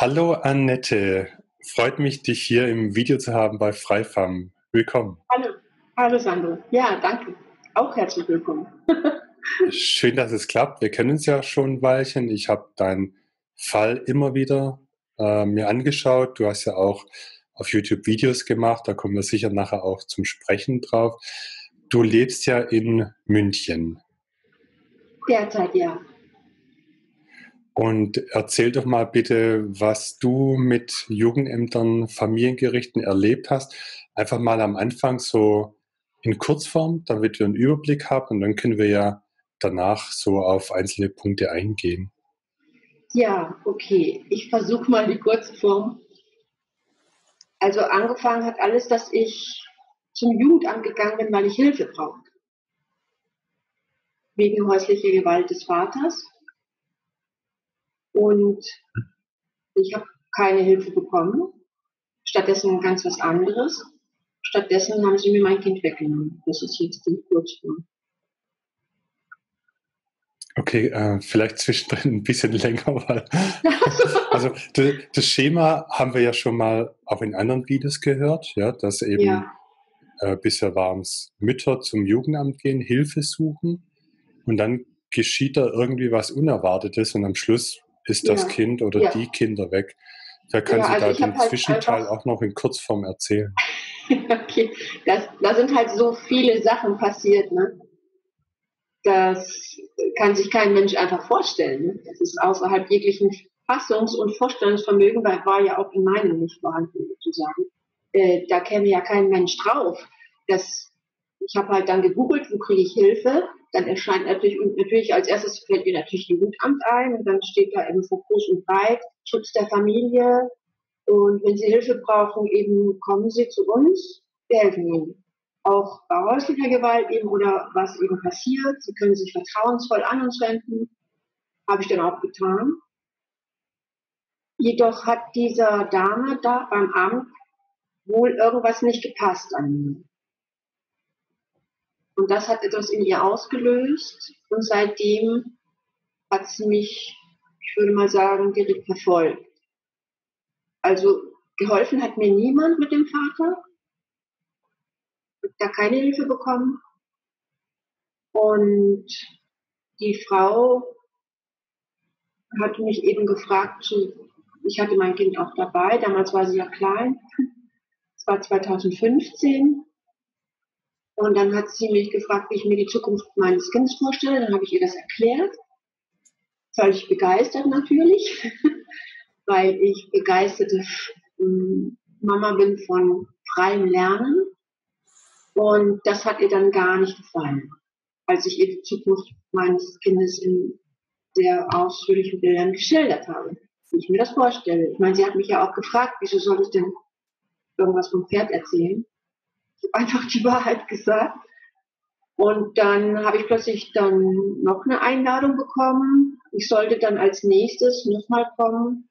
Hallo Annette, freut mich, dich hier im Video zu haben bei Freifam. Willkommen. Hallo, hallo Sandro. Ja, danke. Auch herzlich willkommen. Schön, dass es klappt. Wir kennen uns ja schon ein Weilchen. Ich habe deinen Fall immer wieder äh, mir angeschaut. Du hast ja auch auf YouTube Videos gemacht. Da kommen wir sicher nachher auch zum Sprechen drauf. Du lebst ja in München. Derzeit ja. Und erzähl doch mal bitte, was du mit Jugendämtern, Familiengerichten erlebt hast. Einfach mal am Anfang so in Kurzform, damit wir einen Überblick haben und dann können wir ja danach so auf einzelne Punkte eingehen. Ja, okay. Ich versuche mal die Kurzform. Also angefangen hat alles, dass ich zum Jugendamt gegangen bin, weil ich Hilfe brauchte. Wegen häuslicher Gewalt des Vaters. Und ich habe keine Hilfe bekommen. Stattdessen ganz was anderes. Stattdessen haben sie mir mein Kind weggenommen. Das ist jetzt die Kurzform. Okay, äh, vielleicht zwischendrin ein bisschen länger, weil also das Schema haben wir ja schon mal auch in anderen Videos gehört, ja, dass eben ja. äh, bisher waren es Mütter zum Jugendamt gehen, Hilfe suchen und dann geschieht da irgendwie was Unerwartetes und am Schluss ist das ja. Kind oder ja. die Kinder weg. Da können Sie also da den halt Zwischenteil auch noch in Kurzform erzählen. okay, das, da sind halt so viele Sachen passiert, ne? Das kann sich kein Mensch einfach vorstellen. Ne? Das ist außerhalb jeglichen Fassungs- und Vorstellungsvermögen, weil war ja auch in meinem nicht vorhanden, sozusagen. Äh, da käme ja kein Mensch drauf. Das, ich habe halt dann gegoogelt, wo kriege ich Hilfe? Dann erscheint natürlich, und natürlich als erstes fällt mir natürlich Jugendamt ein und dann steht da eben Fokus und breit, Schutz der Familie. Und wenn Sie Hilfe brauchen, eben kommen Sie zu uns, wir helfen Ihnen. Auch bei häuslicher Gewalt eben oder was eben passiert. Sie können sich vertrauensvoll an uns wenden. Habe ich dann auch getan. Jedoch hat dieser Dame da beim Amt wohl irgendwas nicht gepasst an mir. Und das hat etwas in ihr ausgelöst. Und seitdem hat sie mich, ich würde mal sagen, direkt verfolgt. Also geholfen hat mir niemand mit dem Vater. Ich habe da keine Hilfe bekommen. Und die Frau hat mich eben gefragt, ich hatte mein Kind auch dabei, damals war sie ja klein, es war 2015 und dann hat sie mich gefragt, wie ich mir die Zukunft meines Kindes vorstelle. Dann habe ich ihr das erklärt. Völlig begeistert natürlich, weil ich begeisterte Mama bin von freiem Lernen. Und das hat ihr dann gar nicht gefallen, als ich ihr die Zukunft meines Kindes in sehr ausführlichen Bildern geschildert habe, wie ich mir das vorstelle. Ich meine, sie hat mich ja auch gefragt, wieso soll ich denn irgendwas vom Pferd erzählen? Einfach die Wahrheit gesagt. Und dann habe ich plötzlich dann noch eine Einladung bekommen. Ich sollte dann als nächstes nochmal kommen,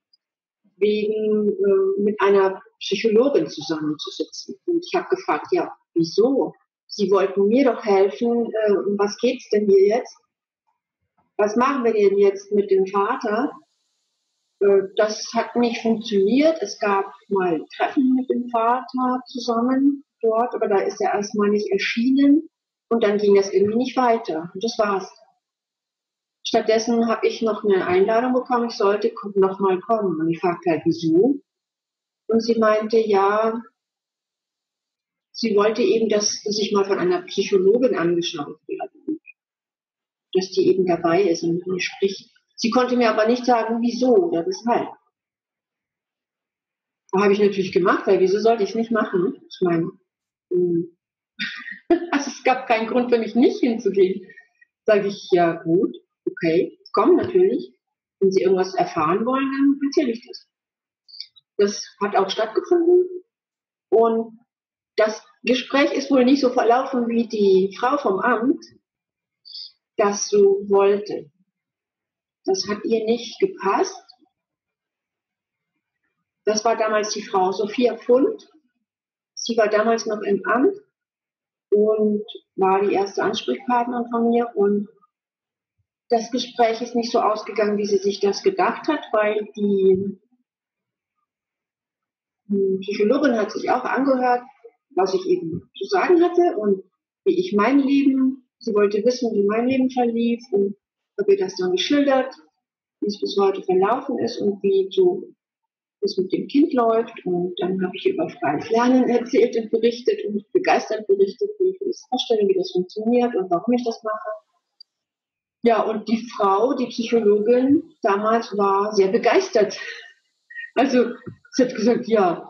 wegen äh, mit einer Psychologin zusammenzusitzen. Und ich habe gefragt, ja, wieso? Sie wollten mir doch helfen. Äh, um was geht's denn hier jetzt? Was machen wir denn jetzt mit dem Vater? Äh, das hat nicht funktioniert. Es gab mal Treffen mit dem Vater zusammen dort, aber da ist er erstmal nicht erschienen und dann ging das irgendwie nicht weiter. Und das war's. Stattdessen habe ich noch eine Einladung bekommen, ich sollte nochmal kommen. Und ich fragte halt, wieso? Und sie meinte, ja, sie wollte eben, dass, dass ich mal von einer Psychologin angeschaut werde. Dass die eben dabei ist und mir spricht. Sie konnte mir aber nicht sagen, wieso oder weshalb. Habe ich natürlich gemacht, weil wieso sollte ich es nicht machen? Ich meine. Also es gab keinen Grund für mich nicht hinzugehen. Sage ich, ja gut, okay, komm natürlich. Wenn Sie irgendwas erfahren wollen, dann erzähle ich das. Das hat auch stattgefunden. Und das Gespräch ist wohl nicht so verlaufen, wie die Frau vom Amt das so wollte. Das hat ihr nicht gepasst. Das war damals die Frau Sophia Pfund. Sie war damals noch im Amt und war die erste Ansprechpartnerin von mir. Und das Gespräch ist nicht so ausgegangen, wie sie sich das gedacht hat, weil die Die Psychologin hat sich auch angehört, was ich eben zu sagen hatte und wie ich mein Leben, sie wollte wissen, wie mein Leben verlief und habe ihr das dann geschildert, wie es bis heute verlaufen ist und wie so es mit dem Kind läuft. Und dann habe ich über freies Lernen erzählt und berichtet und begeistert berichtet, wie ich das vorstelle, wie das funktioniert und warum ich das mache. Ja, und die Frau, die Psychologin damals war sehr begeistert. Also sie hat gesagt, ja,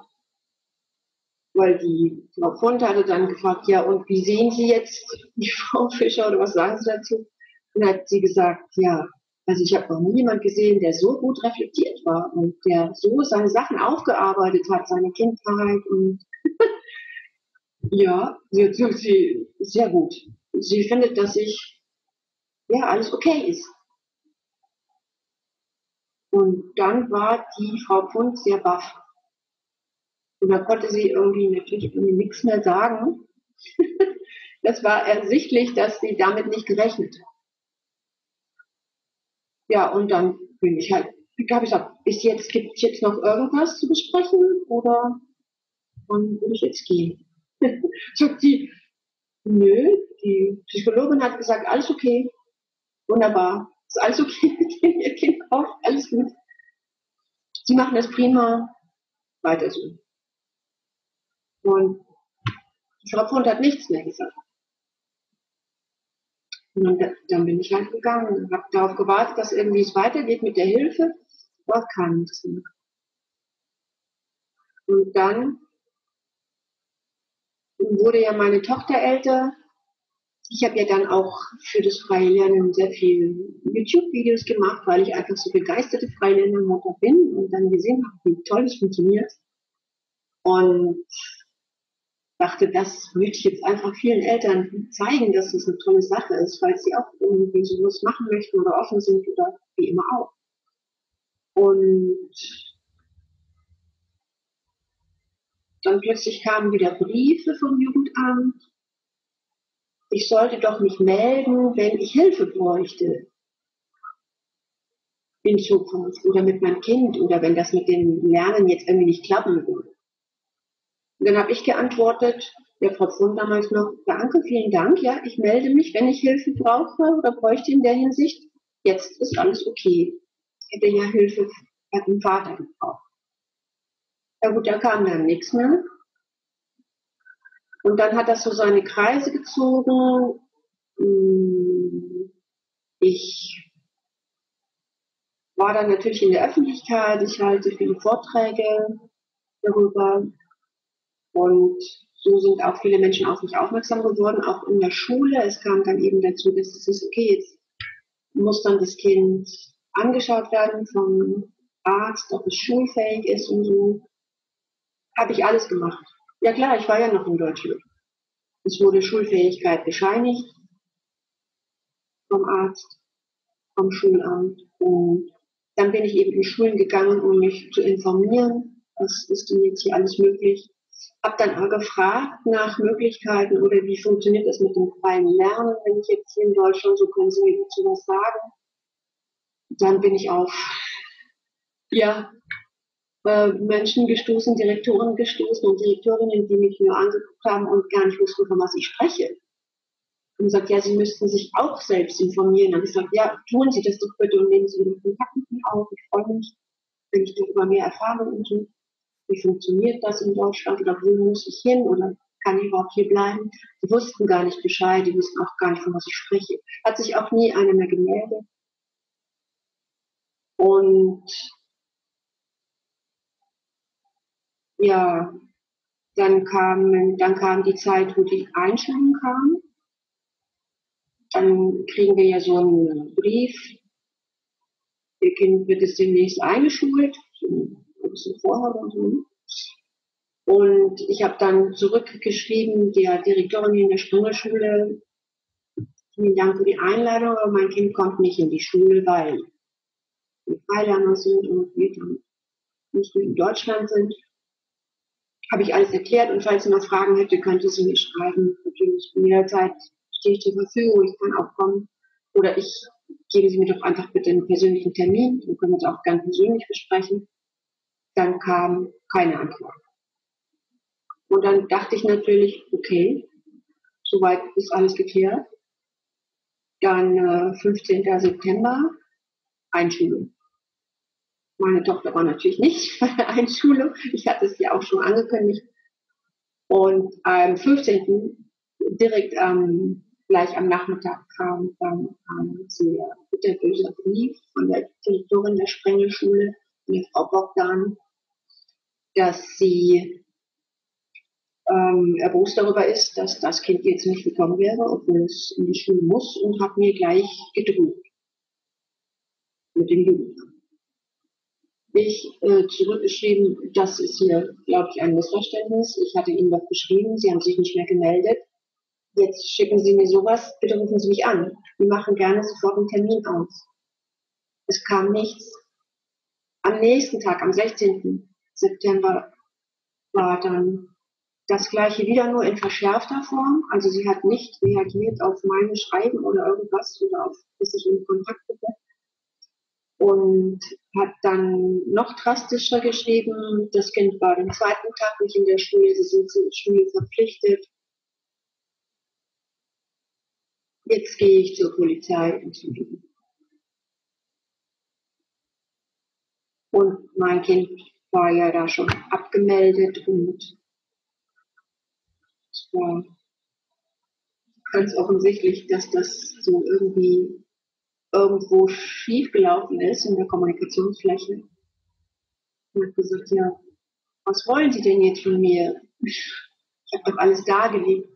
weil die Frau Font hatte dann gefragt, ja, und wie sehen Sie jetzt die Frau Fischer oder was sagen Sie dazu? Und dann hat sie gesagt, ja, also ich habe noch nie jemand gesehen, der so gut reflektiert war und der so seine Sachen aufgearbeitet hat, seine Kindheit und ja, sie, sie sehr gut. Sie findet, dass ich ja alles okay ist. Und dann war die Frau Pfund sehr baff. Und da konnte sie irgendwie natürlich irgendwie nichts mehr sagen. das war ersichtlich, dass sie damit nicht gerechnet hat. Ja, und dann bin ich halt, habe ich gesagt, ist jetzt, gibt es jetzt noch irgendwas zu besprechen oder dann würde ich jetzt gehen? Sagt sie, nö, die Psychologin hat gesagt, alles okay, wunderbar, ist alles okay mit ihr Kind auch, alles gut. Sie machen das prima, weiter so. Und Frau Pfund hat nichts mehr gesagt. Und dann bin ich halt gegangen und habe darauf gewartet, dass irgendwie es weitergeht mit der Hilfe. War kein mehr. Und dann wurde ja meine Tochter älter. Ich habe ja dann auch für das freie Lernen sehr viel YouTube-Videos gemacht, weil ich einfach so begeisterte Freilernermutter bin und dann gesehen habe, wie toll es funktioniert. Und dachte, das möchte ich jetzt einfach vielen Eltern zeigen, dass das eine tolle Sache ist, weil sie auch irgendwie sowas machen möchten oder offen sind oder wie immer auch. Und dann plötzlich kamen wieder Briefe vom Jugendamt. Ich sollte doch mich melden, wenn ich Hilfe bräuchte in Zukunft oder mit meinem Kind oder wenn das mit dem Lernen jetzt irgendwie nicht klappen würde. Und dann habe ich geantwortet, der Frau Pfund damals noch, danke, vielen Dank, ja, ich melde mich, wenn ich Hilfe brauche oder bräuchte in der Hinsicht. Jetzt ist alles okay. Ich hätte ja Hilfe bei dem Vater gebraucht. Ja gut, da kam dann nichts mehr. Und dann hat das so seine Kreise gezogen. Hm, ich war dann natürlich in der Öffentlichkeit, ich halte viele Vorträge darüber, und so sind auch viele Menschen auf mich aufmerksam geworden, auch in der Schule. Es kam dann eben dazu, dass es ist, okay, jetzt muss dann das Kind angeschaut werden vom Arzt, ob es schulfähig ist und so. Habe ich alles gemacht. Ja klar, ich war ja noch in Deutschland. Es wurde Schulfähigkeit bescheinigt vom Arzt, vom Schulamt. Und dann bin ich eben in Schulen gegangen, um mich zu informieren. Was ist denn jetzt hier alles möglich? Habe dann auch gefragt nach Möglichkeiten oder wie funktioniert das mit dem freien Lernen, wenn ich jetzt hier in Deutschland, so können Sie mir dazu was sagen. Dann bin ich auf ja, äh, Menschen gestoßen, Direktoren gestoßen und Direktorinnen, die mich nur angeguckt haben und gar nicht wussten, von was ich spreche. Und gesagt, ja, Sie müssten sich auch selbst informieren. Habe ich gesagt, ja, tun Sie das doch bitte und nehmen Sie den Kontakt mit mir auf. Ich freue mich, wenn ich darüber mehr erfahre und so wie funktioniert das in Deutschland oder wo muss ich hin oder kann ich überhaupt hier bleiben? Die wussten gar nicht Bescheid, die wussten auch gar nicht, von was ich spreche. Hat sich auch nie einer mehr gemeldet. Und ja, dann kam, dann kam die Zeit, wo die Einschulung kam. Dann kriegen wir ja so einen Brief. Ihr Kind wird es demnächst eingeschult ein bisschen vorher oder so. Und ich habe dann zurückgeschrieben, der Direktorin in der Springerschule, vielen Dank für die Einladung, aber mein Kind kommt nicht in die Schule, weil wir Freilerner sind und wir dann nicht in Deutschland sind. Habe ich alles erklärt und falls sie noch Fragen hätte, könnte sie mir schreiben. Natürlich jederzeit stehe ich zur Verfügung, ich kann auch kommen. Oder ich geben Sie mir doch einfach bitte einen persönlichen Termin, dann können wir es auch ganz persönlich besprechen. Dann kam keine Antwort. Und dann dachte ich natürlich, okay, soweit ist alles geklärt. Dann äh, 15. September, Einschulung. Meine Tochter war natürlich nicht bei der Einschulung. Ich hatte es ja auch schon angekündigt. Und am 15. direkt ähm, gleich am Nachmittag kam dann ein sehr bitterböser Brief von der Direktorin der Sprengelschule, der Frau Bogdan, dass sie ähm, erbost darüber ist, dass das Kind jetzt nicht gekommen wäre, obwohl es in die Schule muss und hat mir gleich gedroht mit dem Jugendamt. Ich äh, zurückgeschrieben, das ist hier, glaube ich, ein Missverständnis. Ich hatte Ihnen doch geschrieben, Sie haben sich nicht mehr gemeldet. Jetzt schicken Sie mir sowas, bitte rufen Sie mich an. Wir machen gerne sofort einen Termin aus. Es kam nichts. Am nächsten Tag, am 16. September, war dann das gleiche wieder nur in verschärfter Form. Also sie hat nicht reagiert auf meine Schreiben oder irgendwas oder auf, dass ich in Kontakt bitte. Und hat dann noch drastischer geschrieben, das Kind war den zweiten Tag nicht in der Schule, sie sind zur Schule verpflichtet. Jetzt gehe ich zur Polizei und zu Und mein Kind war ja da schon abgemeldet und war ganz offensichtlich, dass das so irgendwie irgendwo schiefgelaufen ist in der Kommunikationsfläche. Und hat gesagt, ja, was wollen Sie denn jetzt von mir? Ich habe doch alles dargelegt.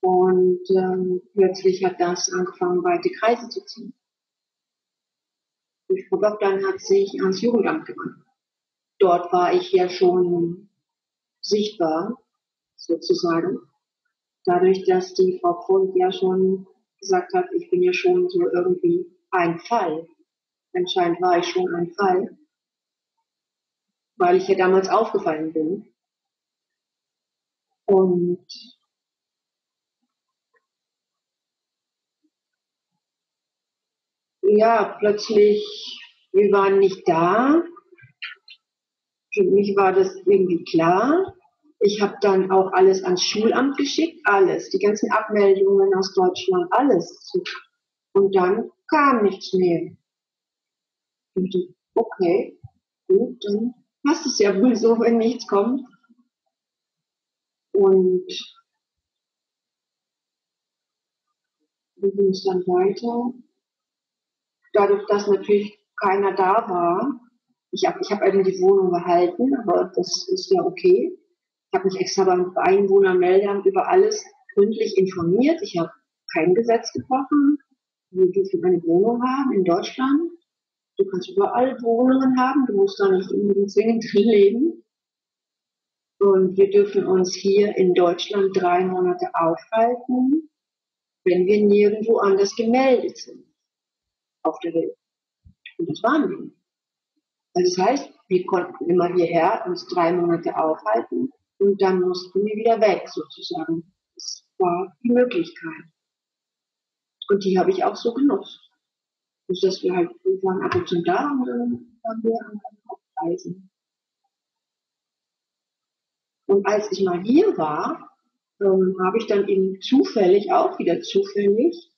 Und ähm, plötzlich hat das angefangen, weite Kreise zu ziehen. Frau Bogdan hat sich ans Jugendamt gewandt. Dort war ich ja schon sichtbar, sozusagen. Dadurch, dass die Frau Vogt ja schon gesagt hat, ich bin ja schon so irgendwie ein Fall. Anscheinend war ich schon ein Fall, weil ich ja damals aufgefallen bin. Und ja, plötzlich, wir waren nicht da. Für mich war das irgendwie klar. Ich habe dann auch alles ans Schulamt geschickt, alles, die ganzen Abmeldungen aus Deutschland, alles. Und dann kam nichts mehr. Und ich, okay, gut, dann passt es ja wohl so, wenn nichts kommt. Und ging es dann weiter? Dadurch, dass natürlich keiner da war, ich habe ich hab eben die Wohnung behalten, aber das ist ja okay. Ich habe mich extra beim Einwohnermeldeamt über alles gründlich informiert. Ich habe kein Gesetz gebrochen. Wir dürfen eine Wohnung haben in Deutschland. Du kannst überall Wohnungen haben. Du musst da nicht unbedingt zwingend drin leben. Und wir dürfen uns hier in Deutschland drei Monate aufhalten, wenn wir nirgendwo anders gemeldet sind auf der Welt. Und das waren wir. Also das heißt, wir konnten immer hierher uns drei Monate aufhalten und dann mussten wir wieder weg sozusagen. Das war die Möglichkeit. Und die habe ich auch so genutzt. Und dass wir halt, waren ab und zu da und dann waren wir an Reisen. Und als ich mal hier war, ähm, habe ich dann eben zufällig, auch wieder zufällig,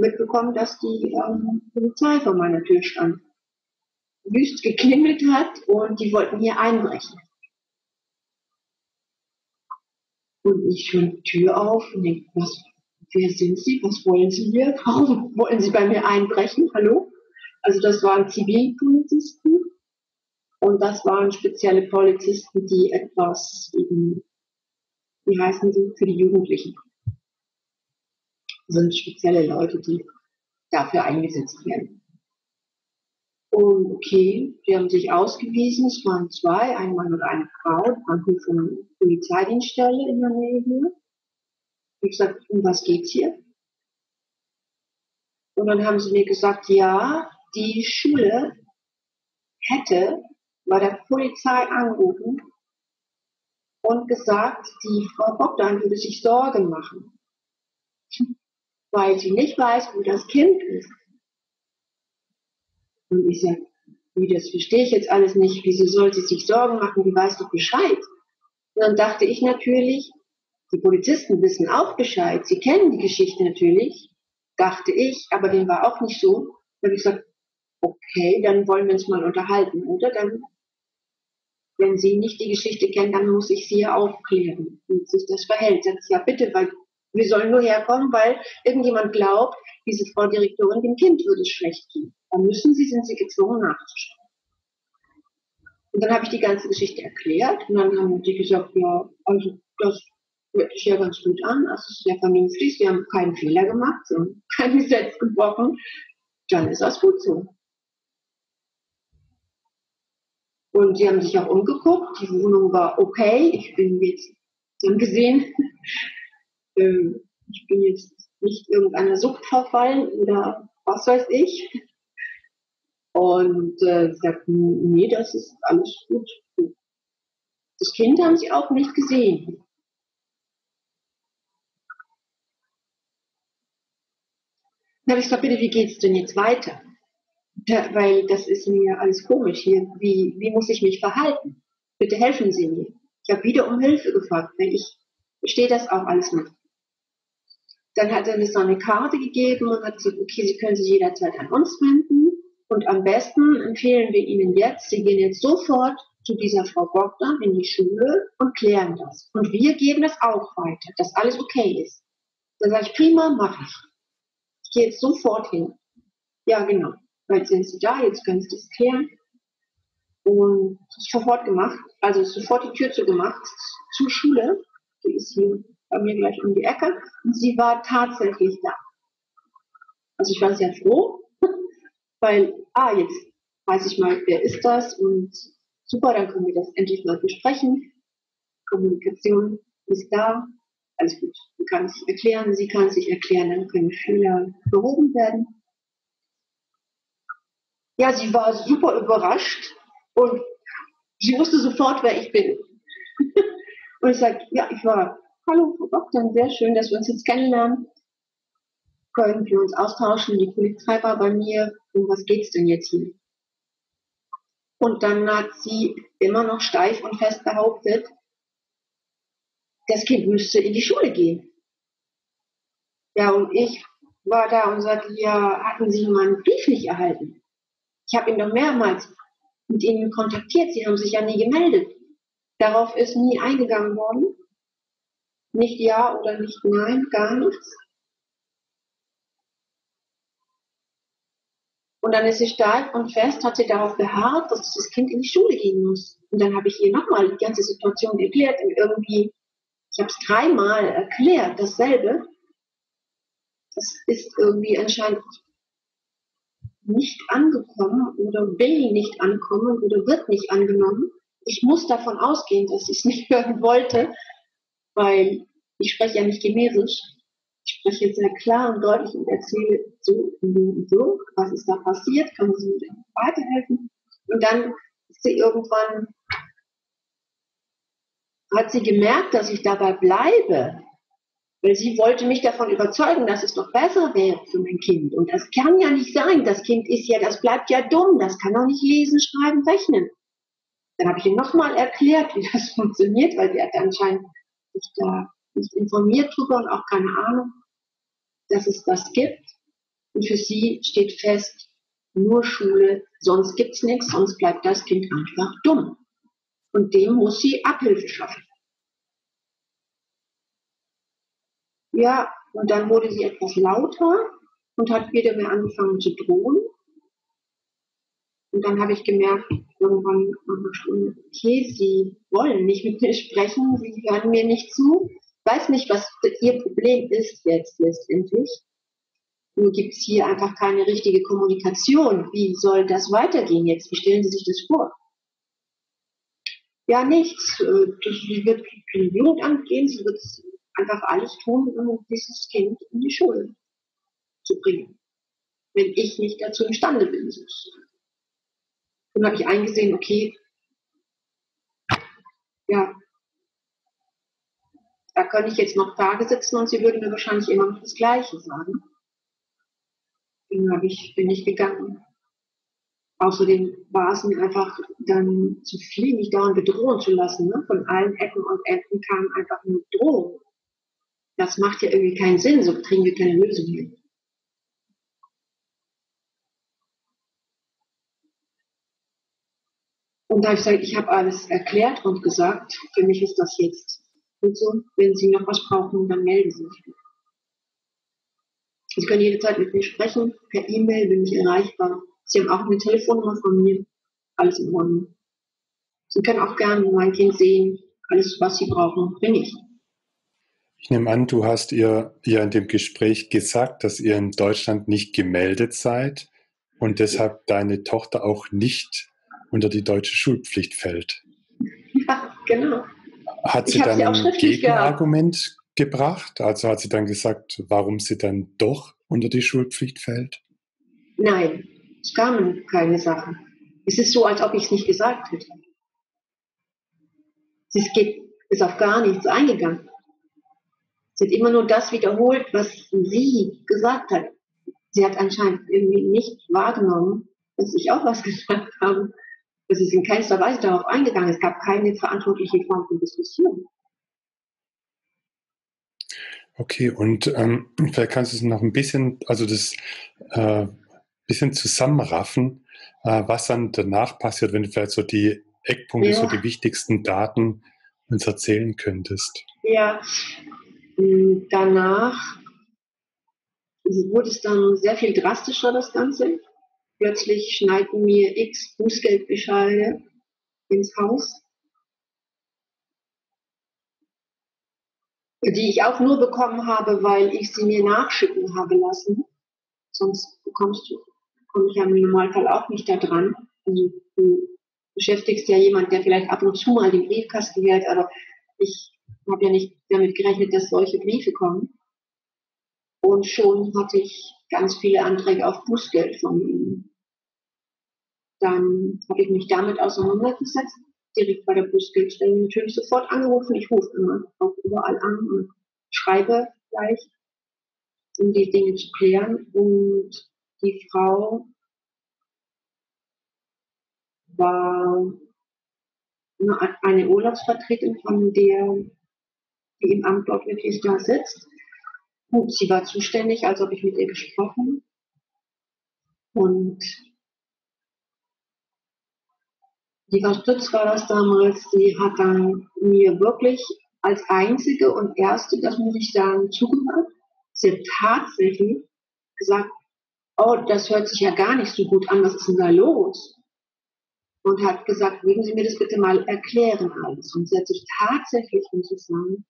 mitbekommen, dass die ähm, Polizei vor meiner Tür stand. Wüst geklingelt hat und die wollten hier einbrechen. Und ich schon die Tür auf und denke, was, wer sind Sie? Was wollen Sie hier? Warum wollen Sie bei mir einbrechen? Hallo? Also das waren Zivilpolizisten und das waren spezielle Polizisten, die etwas eben, wie heißen sie, für die Jugendlichen. Sind spezielle Leute, die dafür eingesetzt werden. Und okay, die haben sich ausgewiesen, es waren zwei, ein Mann und eine Frau, die von Polizeidienststelle in der Nähe hier. Ich gesagt, um was geht's hier? Und dann haben sie mir gesagt, ja, die Schule hätte bei der Polizei angerufen und gesagt, die Frau Bogdan würde sich Sorgen machen, weil sie nicht weiß, wo das Kind ist. Und ich sage, wie, das verstehe ich jetzt alles nicht, wieso soll sie sich Sorgen machen, die weiß doch Bescheid. Und dann dachte ich natürlich, die Polizisten wissen auch Bescheid, sie kennen die Geschichte natürlich, dachte ich, aber dem war auch nicht so. Dann habe ich gesagt, okay, dann wollen wir uns mal unterhalten, oder? Dann, wenn Sie nicht die Geschichte kennen, dann muss ich Sie ja aufklären, wie sich das verhält. Sagt ja bitte, weil wir sollen nur herkommen, weil irgendjemand glaubt, diese Frau Direktorin, dem Kind würde es schlecht gehen. Dann müssen Sie, sind Sie gezwungen nachzuschauen. Und dann habe ich die ganze Geschichte erklärt und dann haben die gesagt, ja, also das hört sich ja ganz gut an, das ist sehr vernünftig, Sie haben keinen Fehler gemacht, Sie haben kein Gesetz gebrochen, dann ist das gut so. Und sie haben sich auch umgeguckt, die Wohnung war okay, ich bin jetzt, Sie haben gesehen, äh, ich bin jetzt nicht irgendeiner Sucht verfallen oder was weiß ich. Und äh, sagten, nee, das ist alles gut. Das Kind haben sie auch nicht gesehen. Dann habe ich gesagt, bitte, wie geht's denn jetzt weiter? Da, weil das ist mir alles komisch hier. Wie, wie muss ich mich verhalten? Bitte helfen Sie mir. Ich habe wieder um Hilfe gefragt, ich verstehe das auch alles nicht. Dann hat er mir so eine Karte gegeben und hat gesagt, okay, Sie können sich jederzeit an uns wenden. Und am besten empfehlen wir Ihnen jetzt, Sie gehen jetzt sofort zu dieser Frau Bogdan in die Schule und klären das. Und wir geben das auch weiter, dass alles okay ist. Dann sage ich, prima, mache ich. Ich gehe jetzt sofort hin. Ja, genau. Jetzt sind Sie da, jetzt können Sie das klären. Und sofort gemacht, also sofort die Tür zugemacht zur Schule. Die ist hier bei mir gleich um die Ecke. Und sie war tatsächlich da. Also ich war sehr froh, weil, ah, jetzt weiß ich mal, wer ist das und super, dann können wir das endlich mal besprechen. Kommunikation ist da, alles gut. Sie kann sich erklären, sie kann sich erklären, dann können Fehler behoben werden. Ja, sie war super überrascht und sie wusste sofort, wer ich bin. und ich sagte, ja, ich war Hallo, Frau Doktor, sehr schön, dass wir uns jetzt kennenlernen. Können wir uns austauschen? Die Polizei bei mir. Um was geht's denn jetzt hier? Und dann hat sie immer noch steif und fest behauptet, das Kind müsste in die Schule gehen. Ja, und ich war da und sagte, ja, hatten Sie meinen Brief nicht erhalten? Ich habe ihn doch mehrmals mit Ihnen kontaktiert, Sie haben sich ja nie gemeldet. Darauf ist nie eingegangen worden. Nicht ja oder nicht nein, gar nichts. Und dann ist sie steif und fest, hat sie darauf beharrt, dass das Kind in die Schule gehen muss. Und dann habe ich ihr nochmal die ganze Situation erklärt und irgendwie, ich habe es dreimal erklärt, dasselbe. Das ist irgendwie anscheinend nicht angekommen oder will nicht ankommen oder wird nicht angenommen. Ich muss davon ausgehen, dass sie es nicht hören wollte, weil ich spreche ja nicht generisch. Ich spreche sehr klar und deutlich und erzähle so und so, was ist da passiert, kann sie mir weiterhelfen. Und dann ist sie irgendwann, hat sie gemerkt, dass ich dabei bleibe, weil sie wollte mich davon überzeugen, dass es doch besser wäre für mein Kind. Und das kann ja nicht sein. Das Kind ist ja, das bleibt ja dumm. Das kann auch nicht lesen, schreiben, rechnen. Dann habe ich ihm nochmal erklärt, wie das funktioniert, weil sie hat anscheinend sich da nicht informiert drüber und auch keine Ahnung, dass es das gibt. Und für sie steht fest, nur Schule, sonst gibt's nichts, sonst bleibt das Kind einfach dumm. Und dem muss sie Abhilfe schaffen. Ja, und dann wurde sie etwas lauter und hat wieder mehr angefangen zu drohen. Und dann habe ich gemerkt, irgendwann nach Stunde, okay, sie wollen nicht mit mir sprechen, sie hören mir nicht zu, weiß nicht, was ihr Problem ist jetzt letztendlich. Nur gibt es hier einfach keine richtige Kommunikation. Wie soll das weitergehen jetzt? Wie stellen Sie sich das vor? Ja, nichts. Äh, sie wird zum Jugendamt gehen, sie wird einfach alles tun, um dieses Kind in die Schule zu bringen. Wenn ich nicht dazu imstande bin. Dann habe ich eingesehen, okay, ja, da könnte ich jetzt noch Tage sitzen und sie würden mir wahrscheinlich immer noch das Gleiche sagen. Dann ich, bin ich gegangen. Außerdem war es mir einfach dann zu viel, mich dauernd bedrohen zu lassen. Ne? Von allen Ecken und Enden kam einfach eine Drohung. Das macht ja irgendwie keinen Sinn, so kriegen wir keine Lösung hin. Und da habe ich gesagt, ich habe alles erklärt und gesagt, für mich ist das jetzt gut so. Wenn Sie noch was brauchen, dann melden Sie sich. Sie können jederzeit mit mir sprechen, per E-Mail bin ich erreichbar. Sie haben auch eine Telefonnummer von mir. Alles in Ordnung. Sie können auch gerne mein Kind sehen. Alles, was Sie brauchen, bringe ich. Ich nehme an, du hast ihr ja in dem Gespräch gesagt, dass ihr in Deutschland nicht gemeldet seid und deshalb deine Tochter auch nicht unter die deutsche Schulpflicht fällt. Ja, genau. Hat sie dann ein Gegenargument gebracht? Also hat sie dann gesagt, warum sie dann doch unter die Schulpflicht fällt? Nein, es kamen keine Sachen. Es ist so, als ob ich es nicht gesagt hätte. Sie ist auf gar nichts eingegangen. Sie hat immer nur das wiederholt, was sie gesagt hat. Sie hat anscheinend irgendwie nicht wahrgenommen, dass ich auch was gesagt habe. Es ist in keinster Weise darauf eingegangen. Es gab keine verantwortliche Form von Diskussion. Okay, und ähm, vielleicht kannst du es noch ein bisschen, also das äh, bisschen zusammenraffen, äh, was dann danach passiert, wenn du vielleicht so die Eckpunkte, ja. so die wichtigsten Daten uns erzählen könntest. Ja, hm, danach wurde es dann sehr viel drastischer, das Ganze. Plötzlich schneiden mir x Bußgeldbescheide ins Haus. die ich auch nur bekommen habe, weil ich sie mir nachschicken habe lassen. Sonst bekommst du, komme ich ja im Normalfall auch nicht da dran. Also, du beschäftigst ja jemand, der vielleicht ab und zu mal den Briefkasten hält, aber ich habe ja nicht damit gerechnet, dass solche Briefe kommen. Und schon hatte ich ganz viele Anträge auf Bußgeld von ihm. Dann habe ich mich damit auseinandergesetzt direkt bei der Bußgeldstelle natürlich sofort angerufen. Ich rufe immer auch überall an und schreibe gleich, um die Dinge zu klären. Und die Frau war eine Urlaubsvertretung von der, die im Amt dort wirklich da sitzt. Gut, sie war zuständig, als ob ich mit ihr gesprochen. Und die Frau war das damals, die hat dann mir wirklich als einzige und erste, das muss ich sagen, zugehört. Sie hat tatsächlich gesagt, oh, das hört sich ja gar nicht so gut an, was ist denn da los? Und hat gesagt, mögen Sie mir das bitte mal erklären alles. Und sie hat sich tatsächlich, muss ich sagen,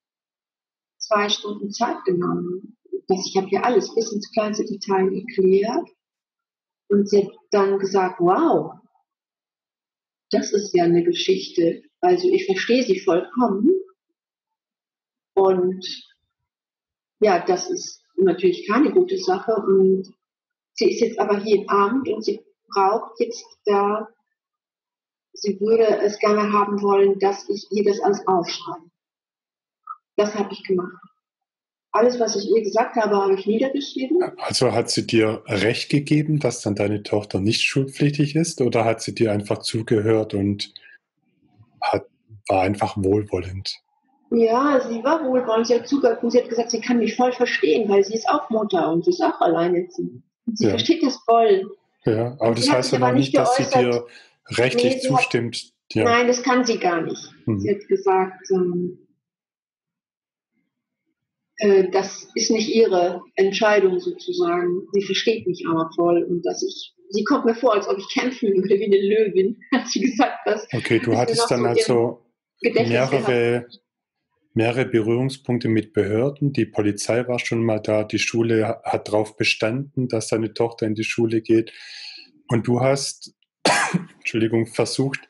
zwei Stunden Zeit genommen. Das, ich habe hier alles bis ins kleinste Detail erklärt. Und sie hat dann gesagt, wow, das ist ja eine Geschichte. Also ich verstehe sie vollkommen. Und ja, das ist natürlich keine gute Sache. Und sie ist jetzt aber hier im Amt und sie braucht jetzt da, sie würde es gerne haben wollen, dass ich ihr das alles aufschreibe. Das habe ich gemacht. Alles, was ich ihr gesagt habe, habe ich niedergeschrieben. Also hat sie dir recht gegeben, dass dann deine Tochter nicht schulpflichtig ist oder hat sie dir einfach zugehört und hat, war einfach wohlwollend? Ja, sie war wohlwollend, sie hat zugehört und sie hat gesagt, sie kann mich voll verstehen, weil sie ist auch Mutter und sie ist auch alleinerziehend. Sie ja. versteht das voll. Ja, aber das heißt ja noch nicht, dass sie dir rechtlich nee, sie zustimmt. Hat, ja. Nein, das kann sie gar nicht. Hm. Sie hat gesagt, ähm, äh, das ist nicht ihre Entscheidung sozusagen. Sie versteht mich aber voll und dass ich, sie kommt mir vor, als ob ich kämpfen würde wie eine Löwin, hat sie gesagt. Dass, okay, du hattest dann also mehrere, mehrere Berührungspunkte mit Behörden. Die Polizei war schon mal da, die Schule hat darauf bestanden, dass deine Tochter in die Schule geht. Und du hast, Entschuldigung, versucht,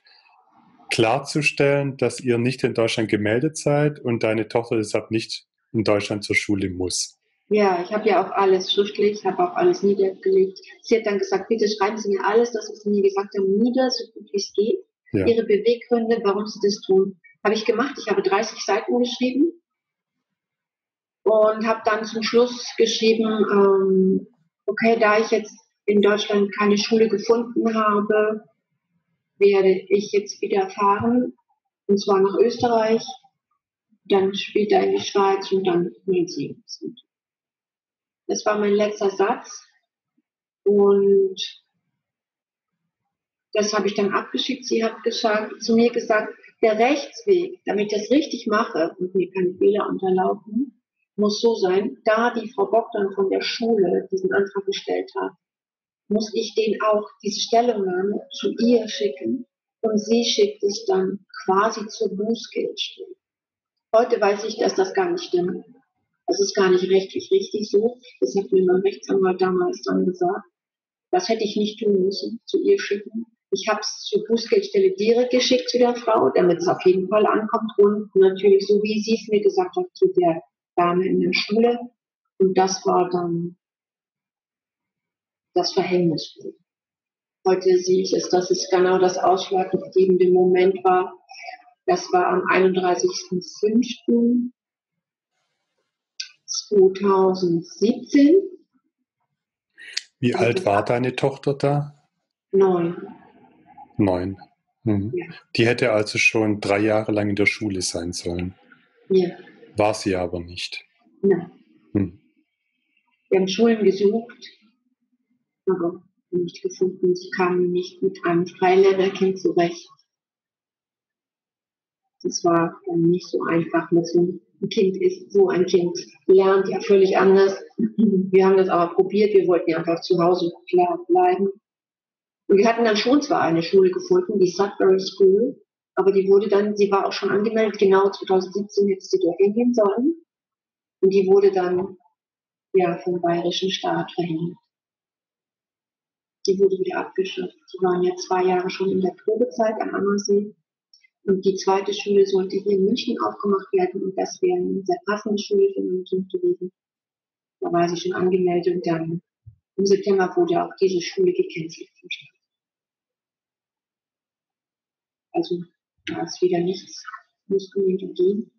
klarzustellen, dass ihr nicht in Deutschland gemeldet seid und deine Tochter deshalb nicht in Deutschland zur Schule muss. Ja, ich habe ja auch alles schriftlich, habe auch alles niedergelegt. Sie hat dann gesagt, bitte schreiben Sie mir alles, das, was Sie mir gesagt haben, nieder, so gut wie es geht. Ja. Ihre Beweggründe, warum Sie das tun, habe ich gemacht. Ich habe 30 Seiten geschrieben und habe dann zum Schluss geschrieben, ähm, okay, da ich jetzt in Deutschland keine Schule gefunden habe, werde ich jetzt wieder fahren, und zwar nach Österreich, dann später in die Schweiz und dann Neuseeland. Das war mein letzter Satz und das habe ich dann abgeschickt. Sie hat gesagt, zu mir gesagt, der Rechtsweg, damit ich das richtig mache und mir keine Fehler unterlaufen, muss so sein, da die Frau Bogdan von der Schule diesen Antrag gestellt hat, muss ich den auch diese Stellungnahme zu ihr schicken und sie schickt es dann quasi zur Bußgeldstelle. Heute weiß ich, dass das gar nicht stimmt. Das ist gar nicht rechtlich richtig so. Das hat mir mein Rechtsanwalt damals dann gesagt. Das hätte ich nicht tun müssen, zu ihr schicken. Ich habe es zur Bußgeldstelle direkt geschickt zu der Frau, damit es auf jeden Fall ankommt. Und natürlich, so wie sie es mir gesagt hat, zu der Dame in der Schule. Und das war dann das Verhängnis. Heute sehe ich es, dass es genau das ausschlaggebende Moment war. Das war am 31.05.2017. Wie alt war deine Tochter da? Neun. Neun. Mhm. Ja. Die hätte also schon drei Jahre lang in der Schule sein sollen. Ja. War sie aber nicht. Nein. Hm. Wir haben Schulen gesucht, aber nicht gefunden. Sie kamen nicht mit einem Freilernerkind zurecht. Das war dann nicht so einfach mit so einem Kind ist. So ein Kind lernt ja völlig anders. Wir haben das aber probiert. Wir wollten ja einfach zu Hause klar bleiben. Und wir hatten dann schon zwar eine Schule gefunden, die Sudbury School, aber die wurde dann, sie war auch schon angemeldet, genau 2017 hätte sie dort hingehen sollen. Und die wurde dann ja vom bayerischen Staat verhindert die wurde wieder abgeschafft. Die waren ja zwei Jahre schon in der Probezeit am Ammersee. Und die zweite Schule sollte hier in München aufgemacht werden und das wäre eine sehr passende Schule für mein Kind gewesen. Da war sie schon angemeldet und dann im September wurde auch diese Schule gecancelt. Also da ist wieder nichts, mussten wir gehen.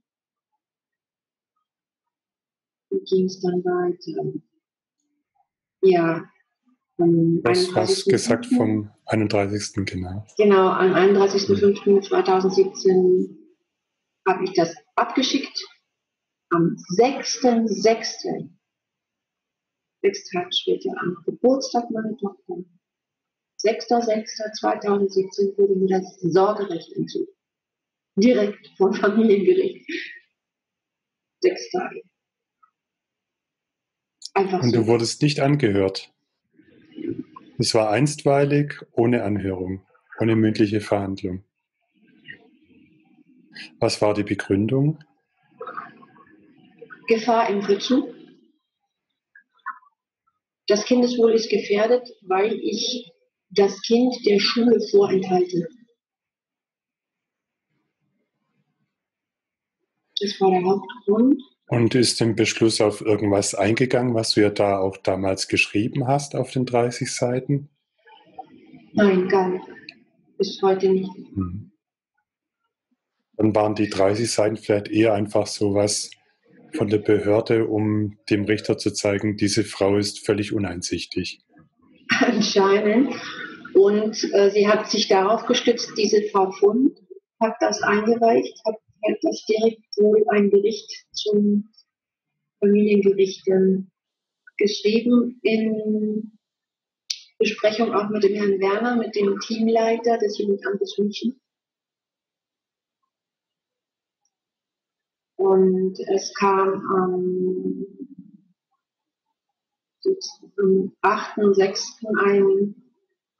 Und ging es dann weiter. Ja, was hast gesagt vom 31. genau? Genau, am 31.05.2017 habe ich das abgeschickt. Am 6.06. sechs Tage später, am Geburtstag meiner Tochter, 6.06.2017 wurde mir das Sorgerecht entzogen. Direkt vom Familiengericht. Sechs Tage. Einfach Und du wurdest nicht angehört? Es war einstweilig, ohne Anhörung, ohne mündliche Verhandlung. Was war die Begründung? Gefahr im Verzug. Das Kindeswohl ist gefährdet, weil ich das Kind der Schule vorenthalte. Das war der Hauptgrund. Und ist im Beschluss auf irgendwas eingegangen, was du ja da auch damals geschrieben hast auf den 30 Seiten? Nein, gar nicht. Bis heute nicht. Hm. Dann waren die 30 Seiten vielleicht eher einfach so was von der Behörde, um dem Richter zu zeigen, diese Frau ist völlig uneinsichtig. Anscheinend. Und äh, sie hat sich darauf gestützt, diese Frau Fund hat das eingereicht, hat hat das direkt wohl ein Bericht zum Familiengericht geschrieben in Besprechung auch mit dem Herrn Werner, mit dem Teamleiter des Jugendamtes München. Und es kam am, am 8.6. ein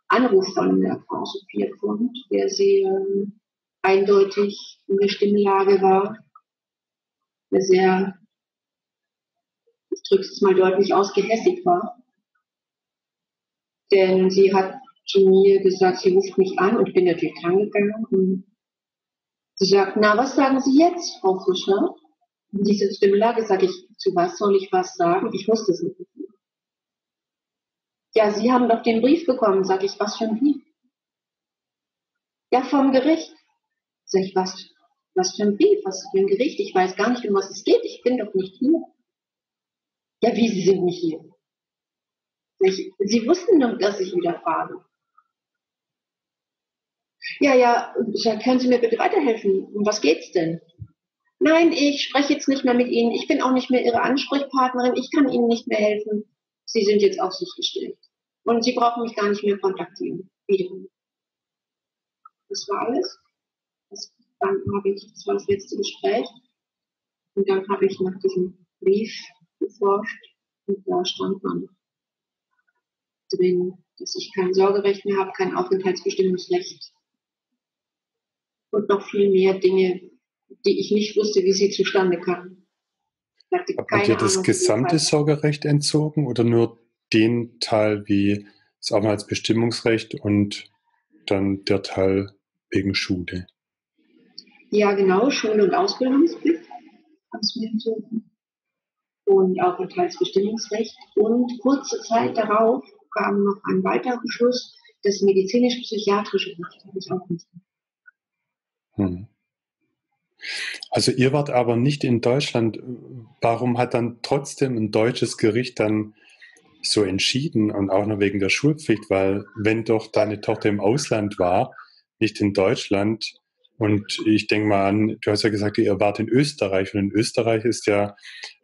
Anruf von der Frau Sophia Fund, der sie ähm, eindeutig in der Stimmlage war, der sehr, ich drücke es mal deutlich aus, gehässig war. Denn sie hat zu mir gesagt, sie ruft mich an und ich bin natürlich drangegangen. Und sie sagt, na, was sagen Sie jetzt, Frau Fischer? In dieser Stimmlage sage ich, zu was soll ich was sagen? Ich wusste es nicht. Ja, Sie haben doch den Brief bekommen, sage ich, was für ein Brief? Ja, vom Gericht. Sag ich, was, was für ein Brief, was für ein Gericht? Ich weiß gar nicht, um was es geht. Ich bin doch nicht hier. Ja, wie, Sie sind nicht hier? Ich, Sie wussten doch, dass ich wieder fahre. Ja, ja, können Sie mir bitte weiterhelfen? Um was geht's denn? Nein, ich spreche jetzt nicht mehr mit Ihnen. Ich bin auch nicht mehr Ihre Ansprechpartnerin. Ich kann Ihnen nicht mehr helfen. Sie sind jetzt auf sich gestellt. Und Sie brauchen mich gar nicht mehr kontaktieren. Wiederum. Das war alles. Dann habe ich, das war das letzte Gespräch. Und dann habe ich nach diesem Brief geforscht. Und da stand man drin, dass ich kein Sorgerecht mehr habe, kein Aufenthaltsbestimmungsrecht. Und noch viel mehr Dinge, die ich nicht wusste, wie sie zustande kamen. Hat dir das Ahnung, gesamte Sorgerecht entzogen oder nur den Teil wie das Aufenthaltsbestimmungsrecht und dann der Teil wegen Schule? Ja, genau, Schule- und Ausbildungspflicht mir entzogen. Und Aufenthaltsbestimmungsrecht. Und kurze Zeit darauf kam noch ein weiterer Beschluss, das medizinisch-psychiatrische Recht habe ich auch nicht. Hm. Also ihr wart aber nicht in Deutschland. Warum hat dann trotzdem ein deutsches Gericht dann so entschieden und auch nur wegen der Schulpflicht? Weil wenn doch deine Tochter im Ausland war, nicht in Deutschland, und ich denke mal an, du hast ja gesagt, ihr wart in Österreich und in Österreich ist ja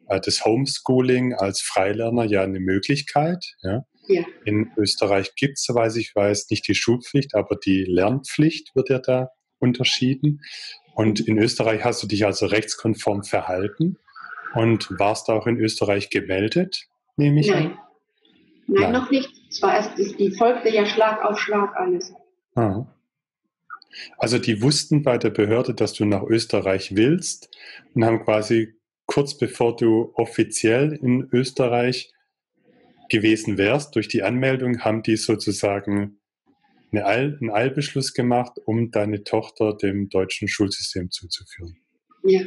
äh, das Homeschooling als Freilerner ja eine Möglichkeit. Ja? ja. In Österreich gibt es, soweit ich weiß, nicht die Schulpflicht, aber die Lernpflicht wird ja da unterschieden. Und in Österreich hast du dich also rechtskonform verhalten und warst auch in Österreich gemeldet, nehme ich Nein. an? Nein, Nein, noch nicht. Es war erst, die folgte ja Schlag auf Schlag alles. Ah. Also die wussten bei der Behörde, dass du nach Österreich willst und haben quasi kurz bevor du offiziell in Österreich gewesen wärst, durch die Anmeldung, haben die sozusagen eine Eil, einen Eilbeschluss gemacht, um deine Tochter dem deutschen Schulsystem zuzuführen. Ja.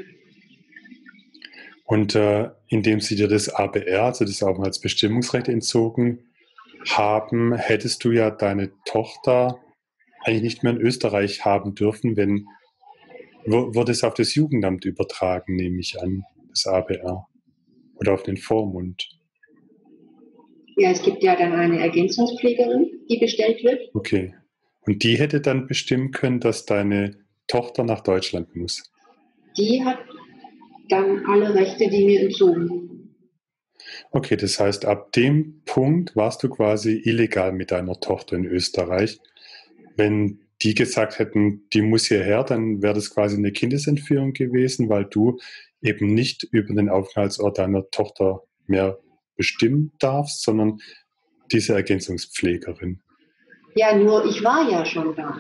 Und äh, indem sie dir das ABR, also das Aufenthaltsbestimmungsrecht entzogen haben, hättest du ja deine Tochter eigentlich nicht mehr in Österreich haben dürfen, wenn wurde es auf das Jugendamt übertragen, nehme ich an, das ABR. Oder auf den Vormund. Ja, es gibt ja dann eine Ergänzungspflegerin, die bestellt wird. Okay. Und die hätte dann bestimmen können, dass deine Tochter nach Deutschland muss. Die hat dann alle Rechte, die mir entzogen. Okay, das heißt, ab dem Punkt warst du quasi illegal mit deiner Tochter in Österreich. Wenn die gesagt hätten, die muss hierher, dann wäre das quasi eine Kindesentführung gewesen, weil du eben nicht über den Aufenthaltsort deiner Tochter mehr bestimmen darfst, sondern diese Ergänzungspflegerin. Ja, nur ich war ja schon da.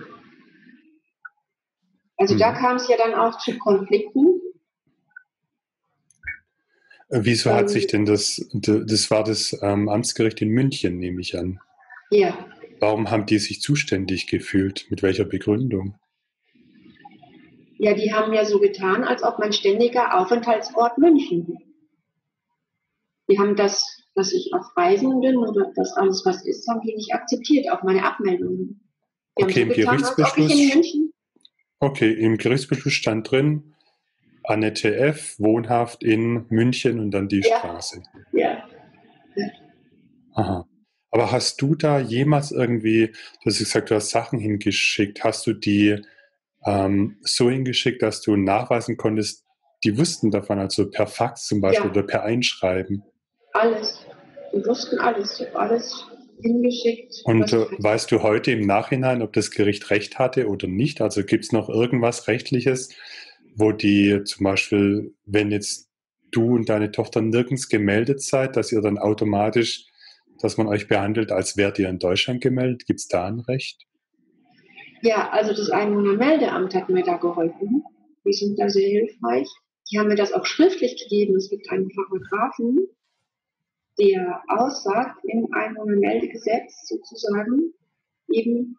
Also mhm. da kam es ja dann auch zu Konflikten. Äh, wieso ähm, hat sich denn das, das war das ähm, Amtsgericht in München, nehme ich an. Ja. Warum haben die sich zuständig gefühlt? Mit welcher Begründung? Ja, die haben ja so getan, als ob mein ständiger Aufenthaltsort München wäre. Die haben das, dass ich auf Reisen bin oder das alles, was ist, haben die nicht akzeptiert, auch meine Abmeldungen. Die okay, so im getan, Gerichtsbeschluss. Okay, im Gerichtsbeschluss stand drin, Annette F., wohnhaft in München und dann die ja. Straße. Ja. ja. Aha. Aber hast du da jemals irgendwie, du hast gesagt, du hast Sachen hingeschickt, hast du die ähm, so hingeschickt, dass du nachweisen konntest, die wussten davon, also per Fax zum Beispiel ja. oder per Einschreiben? Alles. Die wussten alles. Ich habe alles hingeschickt. Und äh, weißt du heute im Nachhinein, ob das Gericht recht hatte oder nicht? Also gibt es noch irgendwas Rechtliches, wo die zum Beispiel, wenn jetzt du und deine Tochter nirgends gemeldet seid, dass ihr dann automatisch, dass man euch behandelt, als wärt ihr in Deutschland gemeldet? Gibt es da ein Recht? Ja, also das Einwohnermeldeamt hat mir da geholfen. Die sind da sehr hilfreich. Die haben mir das auch schriftlich gegeben. Es gibt einen Paragraphen, der aussagt im Einwohnermeldegesetz sozusagen eben,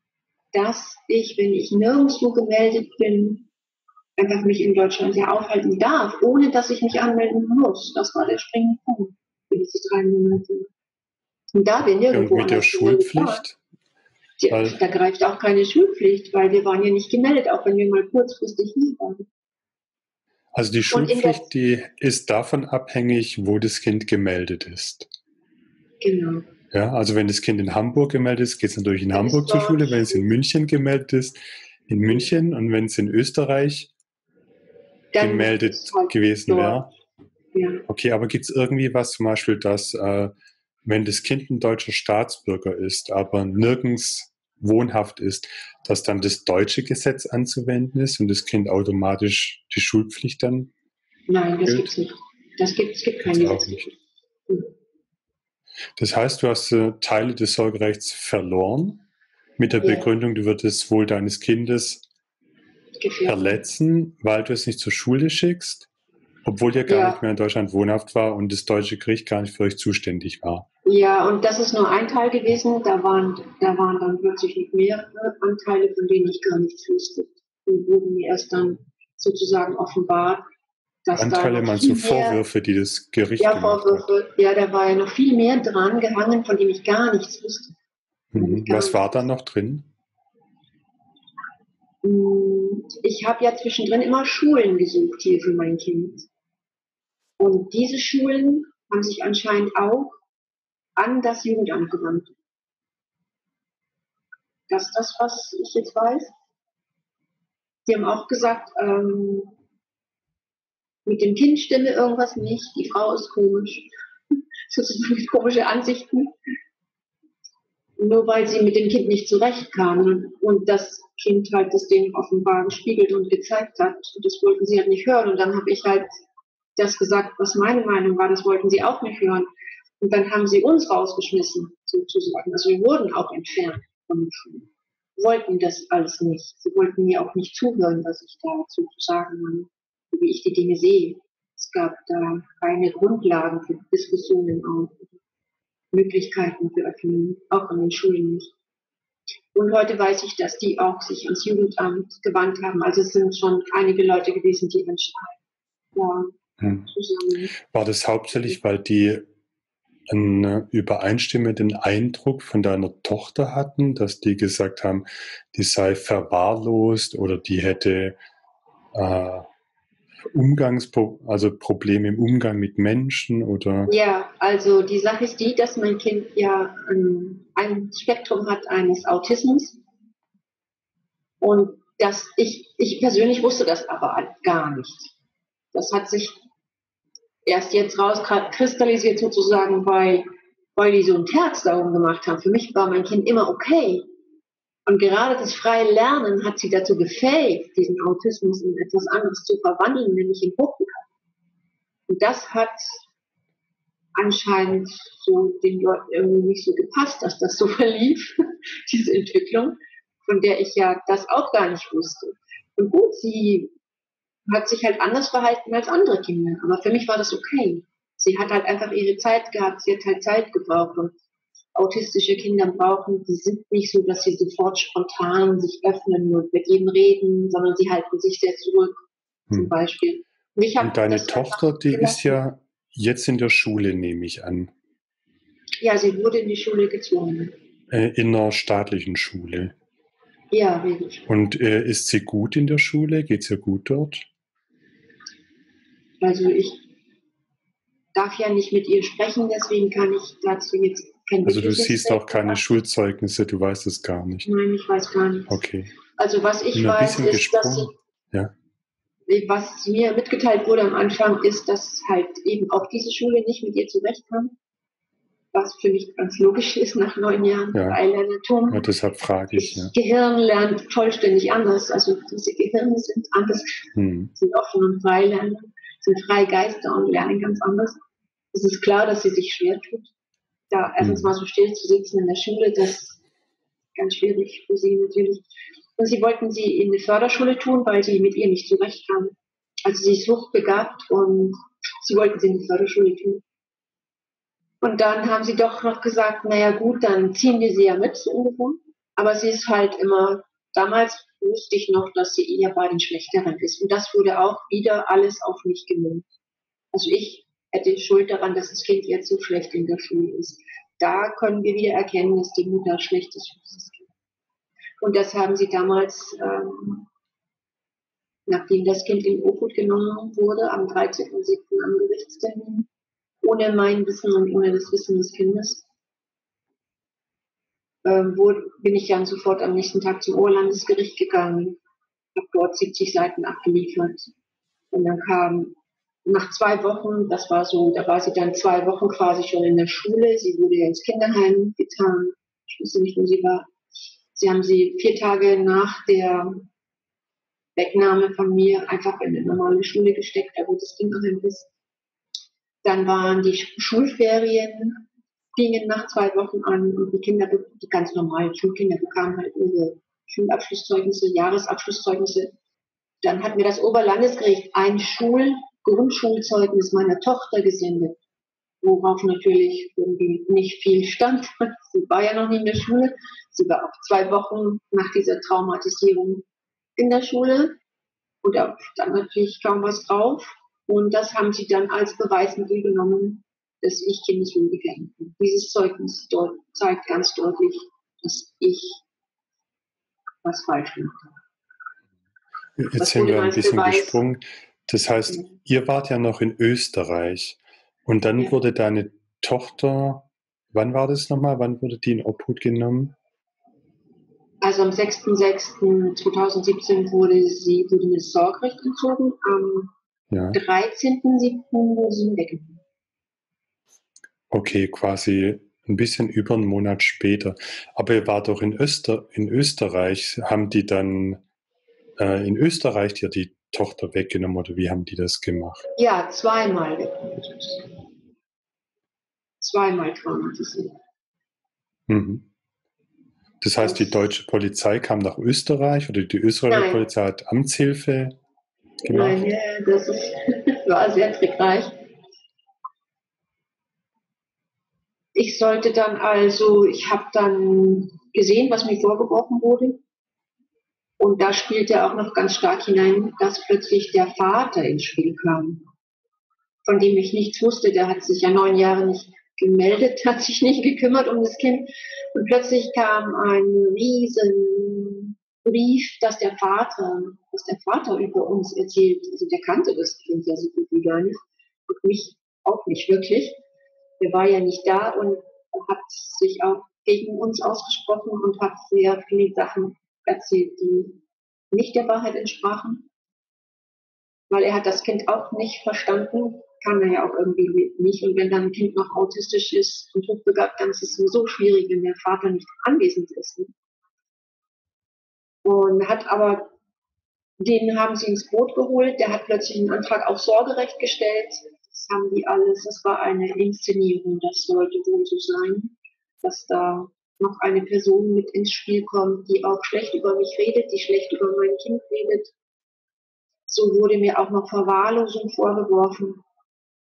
dass ich, wenn ich nirgendwo gemeldet bin, einfach mich in Deutschland ja aufhalten darf, ohne dass ich mich anmelden muss. Das war der springende Punkt für diese drei Monate. Und da wir nirgendwo mit der Schulpflicht? Ja, da greift auch keine Schulpflicht, weil wir waren ja nicht gemeldet, auch wenn wir mal kurzfristig hier waren. Also die Schulpflicht, die ist davon abhängig, wo das Kind gemeldet ist. Genau. Ja, also wenn das Kind in Hamburg gemeldet ist, geht es natürlich in Hamburg zur Schule. Wenn es in München gemeldet ist, in München. Und wenn es in Österreich Dann gemeldet halt gewesen wäre. Ja. Okay, aber gibt es irgendwie was, zum Beispiel, dass äh, wenn das Kind ein deutscher Staatsbürger ist, aber nirgends wohnhaft ist, dass dann das deutsche Gesetz anzuwenden ist und das Kind automatisch die Schulpflicht dann? Nein, das gibt es nicht. Das gibt, es gibt kein Gesetz. Hm. Das heißt, du hast äh, Teile des Sorgerechts verloren mit der ja. Begründung, du würdest wohl deines Kindes Gefährden. verletzen, weil du es nicht zur Schule schickst, obwohl ihr gar ja. nicht mehr in Deutschland wohnhaft war und das deutsche Gericht gar nicht für euch zuständig war. Ja, und das ist nur ein Teil gewesen. Da waren, da waren dann plötzlich noch mehrere Anteile, von denen ich gar nichts wusste. Die wurden mir erst dann sozusagen offenbart. Anteile meinst du Vorwürfe, die das Gericht Ja, Vorwürfe. Hat. Ja, da war ja noch viel mehr dran gehangen, von dem ich gar nichts wusste. Mhm. Was war da noch drin? Hm, ich habe ja zwischendrin immer Schulen gesucht hier für mein Kind. Und diese Schulen haben sich anscheinend auch an das Jugendamt gewandt. Das ist das, was ich jetzt weiß. Sie haben auch gesagt, ähm, mit dem Kind stimme irgendwas nicht, die Frau ist komisch, sozusagen komische Ansichten, nur weil sie mit dem Kind nicht zurechtkam und das Kind halt das Ding offenbar gespiegelt und gezeigt hat. Das wollten sie halt nicht hören. Und dann habe ich halt das gesagt, was meine Meinung war, das wollten sie auch nicht hören. Und dann haben sie uns rausgeschmissen, sozusagen. Also wir wurden auch entfernt von den Schulen. Wollten das alles nicht. Sie wollten mir auch nicht zuhören, was ich dazu zu sagen habe wie ich die Dinge sehe. Es gab da keine Grundlagen für Diskussionen auch, Möglichkeiten für Öffnungen, auch an den Schulen nicht. Und heute weiß ich, dass die auch sich ans Jugendamt gewandt haben. Also es sind schon einige Leute gewesen, die entscheiden. Ja, hm. War das hauptsächlich, weil die einen übereinstimmenden Eindruck von deiner Tochter hatten, dass die gesagt haben, die sei verwahrlost oder die hätte äh, Umgangspro also Probleme im Umgang mit Menschen oder? Ja, also die Sache ist die, dass mein Kind ja ein, ein Spektrum hat eines Autismus. Und dass ich, ich persönlich wusste das aber gar nicht. Das hat sich erst jetzt rauskristallisiert sozusagen, weil, weil die so ein Terz darum gemacht haben. Für mich war mein Kind immer okay. Und gerade das freie Lernen hat sie dazu befähigt, diesen Autismus in etwas anderes zu verwandeln, nämlich in Hochbegabung. Und das hat anscheinend so den Leuten irgendwie nicht so gepasst, dass das so verlief, diese Entwicklung, von der ich ja das auch gar nicht wusste. Und gut, sie hat sich halt anders verhalten als andere Kinder, aber für mich war das okay. Sie hat halt einfach ihre Zeit gehabt, sie hat halt Zeit gebraucht und autistische Kinder brauchen, die sind nicht so, dass sie sofort spontan sich öffnen und mit jedem reden, sondern sie halten sich sehr zurück, hm. zum Beispiel. Und, und deine Tochter, die ist ja jetzt in der Schule, nehme ich an. Ja, sie wurde in die Schule gezwungen. Äh, in einer staatlichen Schule. Ja, wirklich. Und äh, ist sie gut in der Schule? Geht es ihr gut dort? Also ich darf ja nicht mit ihr sprechen, deswegen kann ich dazu jetzt kein Also du siehst auch keine Schulzeugnisse, du weißt es gar nicht. Nein, ich weiß gar nichts. Okay. Also was ich weiß, ist, gesprungen. dass sie, ja. was mir mitgeteilt wurde am Anfang, ist, dass halt eben auch diese Schule nicht mit ihr zurechtkam. Was für mich ganz logisch ist nach neun Jahren ja. Freilernertum. Ja, deshalb frage ich. Das ja. Gehirn lernt vollständig anders. Also diese Gehirne sind anders, hm. sind offen und frei lernen, sind Freigeister und lernen ganz anders. Es ist klar, dass sie sich schwer tut da erstens mhm. mal so still zu sitzen in der Schule, das ist ganz schwierig für sie natürlich. Und sie wollten sie in eine Förderschule tun, weil sie mit ihr nicht zurechtkam. Also sie ist hochbegabt und sie wollten sie in die Förderschule tun. Und dann haben sie doch noch gesagt, naja gut, dann ziehen wir sie ja mit, so ungefähr. Aber sie ist halt immer, damals wusste ich noch, dass sie eher bei den Schlechteren ist. Und das wurde auch wieder alles auf mich gemünzt. Also ich hätte Schuld daran, dass das Kind jetzt so schlecht in der Schule ist. Da können wir wieder erkennen, dass die Mutter schlecht ist für das Kind. Und das haben sie damals, ähm, nachdem das Kind in Obhut genommen wurde, am 13.07. am Gerichtstermin, ohne mein Wissen und ohne das Wissen des Kindes, ähm, wo bin ich dann sofort am nächsten Tag zum Oberlandesgericht gegangen, habe dort 70 Seiten abgeliefert. Und dann kam nach zwei Wochen, das war so, da war sie dann zwei Wochen quasi schon in der Schule. Sie wurde ins Kinderheim getan. Ich wusste nicht, wo sie war. Sie haben sie vier Tage nach der Wegnahme von mir einfach in eine normale Schule gesteckt, da wo das Kinderheim ist. Dann waren die Schulferien, fingen nach zwei Wochen an und die Kinder, die ganz normalen Schulkinder bekamen halt ihre Schulabschlusszeugnisse, Jahresabschlusszeugnisse. Dann hat mir das Oberlandesgericht ein Schul Grundschulzeugnis meiner Tochter gesendet, worauf natürlich irgendwie nicht viel stand. Sie war ja noch nie in der Schule. Sie war auch zwei Wochen nach dieser Traumatisierung in der Schule und da stand natürlich kaum was drauf. Und das haben sie dann als Beweismittel genommen, dass ich kindeswohlgefährdend bin. Dieses Zeugnis dort zeigt ganz deutlich, dass ich was falsch gemacht habe. Jetzt sind wir ein bisschen Beweis, gesprungen. Das heißt, mhm. ihr wart ja noch in Österreich und dann ja. wurde deine Tochter, wann war das nochmal? Wann wurde die in Obhut genommen? Also am 6.6.2017 wurde sie wurde mir das Sorgerecht entzogen. Am ja. 13.7. wurde sie weggenommen. Okay, quasi ein bisschen über einen Monat später. Aber ihr wart doch in, Öster, in Österreich. Haben die dann äh, in Österreich dir die Tochter weggenommen oder wie haben die das gemacht? Ja, zweimal weggenommen. Zweimal traumatisiert. Mhm. Das heißt, die deutsche Polizei kam nach Österreich oder die österreichische Nein. Polizei hat Amtshilfe gemacht? Nein, das ist, war sehr trickreich. Ich sollte dann also, ich habe dann gesehen, was mir vorgeworfen wurde. Und da spielte auch noch ganz stark hinein, dass plötzlich der Vater ins Spiel kam, von dem ich nichts wusste. Der hat sich ja neun Jahre nicht gemeldet, hat sich nicht gekümmert um das Kind. Und plötzlich kam ein riesen Brief, dass der Vater, dass der Vater über uns erzählt. Also der kannte das Kind ja so gut wie gar nicht. Und mich auch nicht wirklich. Der war ja nicht da und hat sich auch gegen uns ausgesprochen und hat sehr viele Sachen erzählt, die nicht der Wahrheit entsprachen. Weil er hat das Kind auch nicht verstanden, kann er ja auch irgendwie nicht. Und wenn dann ein Kind noch autistisch ist und hochbegabt, dann ist es sowieso schwierig, wenn der Vater nicht anwesend ist. Und hat aber, den haben sie ins Boot geholt, der hat plötzlich einen Antrag auf Sorgerecht gestellt. Haben die alles, das war eine Inszenierung, das sollte wohl so sein, dass da noch eine Person mit ins Spiel kommt, die auch schlecht über mich redet, die schlecht über mein Kind redet. So wurde mir auch noch Verwahrlosung vorgeworfen,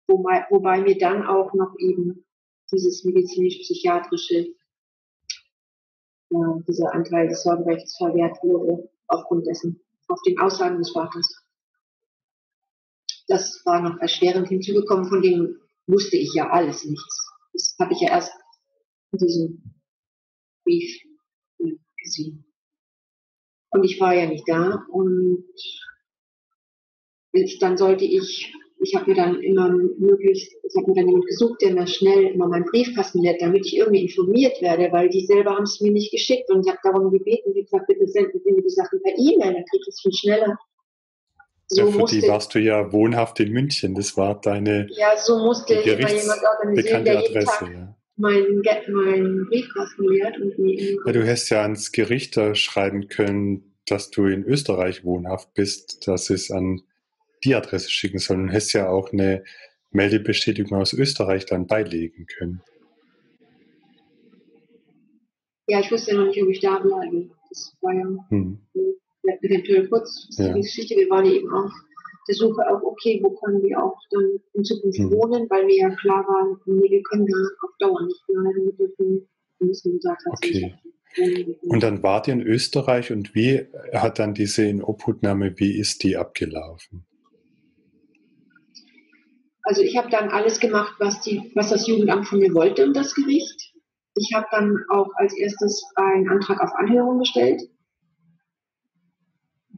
wobei, wobei mir dann auch noch eben dieses medizinisch-psychiatrische, äh, dieser Anteil des Sorgerechts verwehrt wurde, aufgrund dessen, auf den Aussagen des Vaters. Das war noch erschwerend hinzugekommen, von dem wusste ich ja alles nichts. Das habe ich ja erst in diesem Brief gesehen. Und ich war ja nicht da und dann sollte ich, ich habe mir dann immer möglichst, ich habe mir dann jemand gesucht, der mir schnell immer meinen Briefkasten lädt, damit ich irgendwie informiert werde, weil die selber haben es mir nicht geschickt und ich habe darum gebeten, wie gesagt, bitte senden Sie mir die Sachen per E-Mail, dann kriege ich es viel schneller. So ja, für die warst du ja wohnhaft in München, das war deine Ja, so musste immer jemand organisieren, der jeden Adresse, Tag, ja meinen mein Briefkasten leert. Und ja, du hättest ja ans Gericht schreiben können, dass du in Österreich wohnhaft bist, dass es an die Adresse schicken soll. Und hättest ja auch eine Meldebestätigung aus Österreich dann beilegen können. Ja, ich wusste ja noch nicht, ob ich da bleibe. Das war ja hm. Eventuell kurz ja. die Geschichte. Wir waren eben auch der Suche auch, okay, wo können wir auch dann in Zukunft mhm. wohnen, weil mir ja klar war, nee, wir können da auf Dauer nicht bleiben, wir dürfen, müssen gesagt, okay. Und dann wart ihr in Österreich und wie hat dann diese Inobhutnahme, wie ist die abgelaufen? Also ich habe dann alles gemacht, was, die, was das Jugendamt von mir wollte und das Gericht. Ich habe dann auch als erstes einen Antrag auf Anhörung gestellt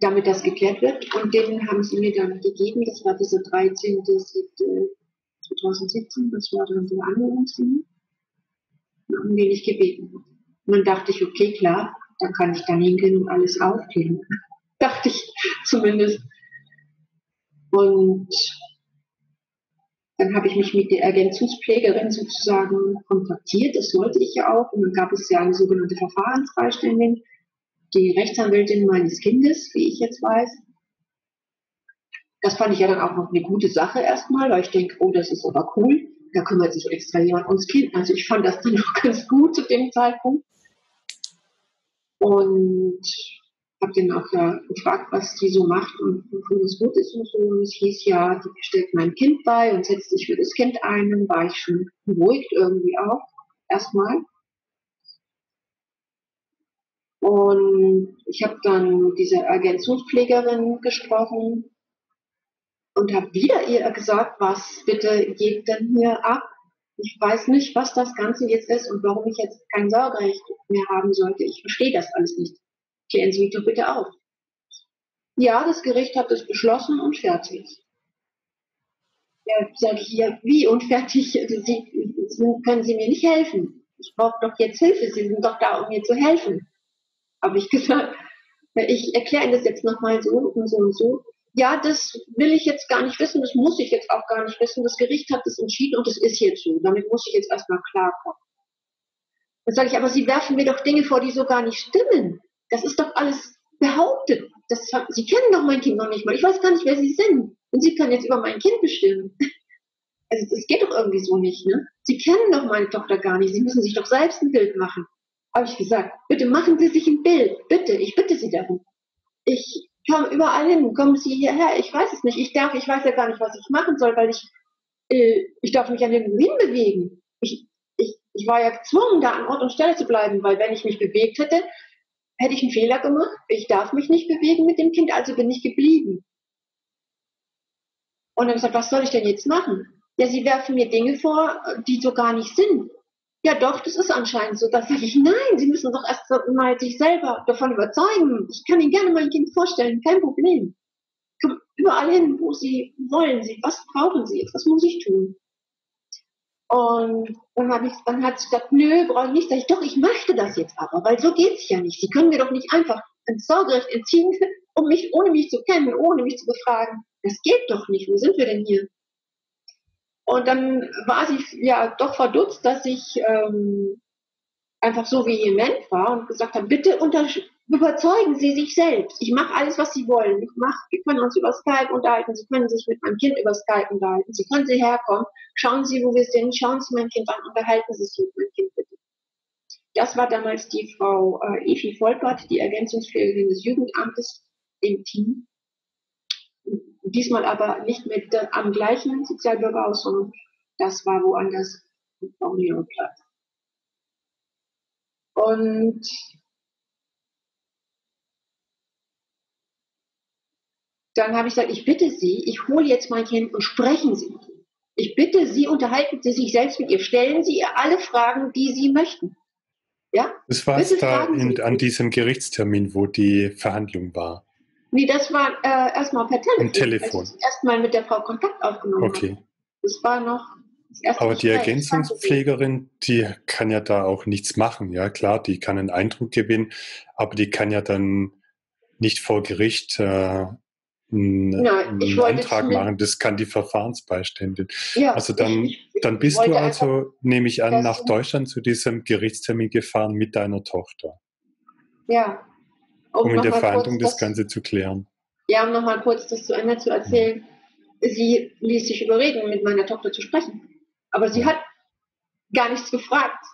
damit das geklärt wird. Und den haben sie mir dann gegeben. Das war dieser 13.07.2017. Das war dann der Anhörungstermin. Um den ich gebeten habe. Und dann dachte ich, okay, klar, dann kann ich dann hingehen und alles aufklären. dachte ich zumindest. Und dann habe ich mich mit der Ergänzungspflegerin sozusagen kontaktiert. Das wollte ich ja auch. Und dann gab es ja eine sogenannte Verfahrensfreistellung, die Rechtsanwältin meines Kindes, wie ich jetzt weiß. Das fand ich ja dann auch noch eine gute Sache erstmal, weil ich denke, oh, das ist aber cool. Da kümmert sich extra jemand ums Kind. Also ich fand das dann noch ganz gut zu dem Zeitpunkt. Und habe den auch ja gefragt, was die so macht und wofür es gut ist und so. Und es hieß ja, die stellt mein Kind bei und setzt sich für das Kind ein. Dann war ich schon beruhigt irgendwie auch, erstmal. Und ich habe dann mit dieser Ergänzungspflegerin gesprochen und habe wieder ihr gesagt, was bitte geht denn hier ab? Ich weiß nicht, was das Ganze jetzt ist und warum ich jetzt kein Sorgerecht mehr haben sollte. Ich verstehe das alles nicht. Klären Sie mich doch bitte auf. Ja, das Gericht hat es beschlossen und fertig. Ja, sage ich ihr, wie und fertig? Sie, können Sie mir nicht helfen? Ich brauche doch jetzt Hilfe. Sie sind doch da, um mir zu helfen. Habe ich gesagt. Ich erkläre Ihnen das jetzt nochmal so und so und so. Ja, das will ich jetzt gar nicht wissen, das muss ich jetzt auch gar nicht wissen. Das Gericht hat das entschieden und es ist jetzt so. Damit muss ich jetzt erstmal klarkommen. Dann sage ich, aber Sie werfen mir doch Dinge vor, die so gar nicht stimmen. Das ist doch alles behauptet. Das, Sie kennen doch mein Kind noch nicht mal. Ich weiß gar nicht, wer Sie sind. Und Sie können jetzt über mein Kind bestimmen. Also das geht doch irgendwie so nicht, ne? Sie kennen doch meine Tochter gar nicht. Sie müssen sich doch selbst ein Bild machen. Habe ich gesagt, bitte machen Sie sich ein Bild. Bitte, ich bitte Sie darum. Ich komme überall hin. Kommen Sie hierher. Ich weiß es nicht. Ich darf, ich weiß ja gar nicht, was ich machen soll, weil ich, äh, ich darf mich an nirgendwo hinbewegen. Ich, ich, ich war ja gezwungen, da an Ort und Stelle zu bleiben, weil wenn ich mich bewegt hätte, hätte ich einen Fehler gemacht. Ich darf mich nicht bewegen mit dem Kind, also bin ich geblieben. Und dann gesagt, was soll ich denn jetzt machen? Ja, sie werfen mir Dinge vor, die so gar nicht sind. Ja, doch, das ist anscheinend so. Da sage ich, nein, Sie müssen doch erst mal sich selber davon überzeugen. Ich kann Ihnen gerne mein Kind vorstellen, kein Problem. Komm überall hin, wo Sie wollen. Sie, was brauchen Sie jetzt? Was muss ich tun? Und dann, hab ich, dann hat sie gesagt, nö, brauche ich nicht. Sag ich, doch, ich möchte das jetzt aber, weil so geht es ja nicht. Sie können mir doch nicht einfach ein Sorgerecht entziehen, um mich, ohne mich zu kennen, ohne mich zu befragen. Das geht doch nicht. Wo sind wir denn hier? Und dann war sie ja doch verdutzt, dass ich ähm, einfach so vehement war und gesagt habe, bitte überzeugen Sie sich selbst. Ich mache alles, was Sie wollen. Ich mach, wir können uns über Skype unterhalten. Sie können sich mit meinem Kind über Skype unterhalten. Sie können Sie herkommen. Schauen Sie, wo wir sind. Schauen Sie mein Kind an. Unterhalten Sie sich mit meinem Kind bitte. Das war damals die Frau äh, Evi Volpert, die Ergänzungspflegerin des Jugendamtes im Team. Diesmal aber nicht mit äh, am gleichen Sozialbürgerhaus, sondern das war woanders auf Platz. Und dann habe ich gesagt, ich bitte Sie, ich hole jetzt mein Kind und sprechen Sie mit ihm. Ich bitte Sie, unterhalten Sie sich selbst mit ihr, stellen Sie ihr alle Fragen, die Sie möchten. Ja? Das war es da in, an diesem Gerichtstermin, wo die Verhandlung war. Nee, das war äh, erstmal per Telefon. Am Telefon. Also erstmal mit der Frau Kontakt aufgenommen Okay. Habe. Das war noch aber die Ergänzungspflegerin, die kann ja da auch nichts machen. Ja, klar, die kann einen Eindruck gewinnen, aber die kann ja dann nicht vor Gericht äh, einen, Nein, einen Antrag machen. Das kann die Verfahrensbeiständin. Ja, also dann, ich, ich, dann bist du also, nehme ich an, nach Deutschland zu diesem Gerichtstermin gefahren mit deiner Tochter. Ja. Um, um in der Verhandlung das, das, Ganze zu klären. Ja, um nochmal kurz das zu Ende zu erzählen. Sie ließ sich überreden, mit meiner Tochter zu sprechen. Aber sie hat gar nichts gefragt.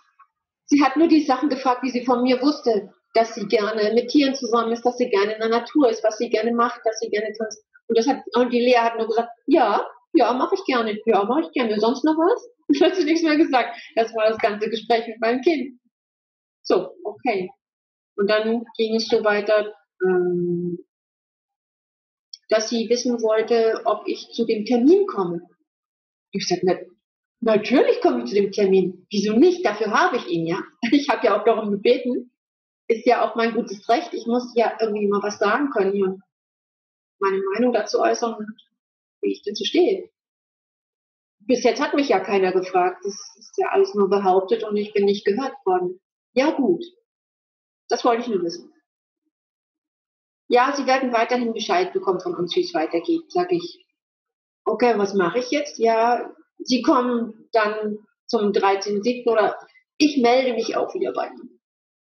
Sie hat nur die Sachen gefragt, die sie von mir wusste dass sie gerne mit Tieren zusammen ist, dass sie gerne in der Natur ist, was sie gerne macht, dass sie gerne tanzt. Und das hat, und die Lea hat nur gesagt, ja, ja, mache ich gerne, ja, mache ich gerne. Sonst noch was? Und hat sie nichts mehr gesagt. Das war das ganze Gespräch mit meinem Kind. So, okay. Und dann ging es so weiter, ähm, dass sie wissen wollte, ob ich zu dem Termin komme. Ich sagte, natürlich komme ich zu dem Termin. Wieso nicht? Dafür habe ich ihn ja. Ich habe ja auch darum gebeten ist ja auch mein gutes Recht. Ich muss ja irgendwie mal was sagen können und meine Meinung dazu äußern, wie ich dazu stehe. Bis jetzt hat mich ja keiner gefragt. Das ist ja alles nur behauptet und ich bin nicht gehört worden. Ja gut, Das wollte ich nur wissen. Ja, Sie werden weiterhin Bescheid bekommen von uns, wie es weitergeht, sage ich. Okay, was mache ich jetzt? Ja, Sie kommen dann zum 13.7. oder ich melde mich auch wieder bei Ihnen.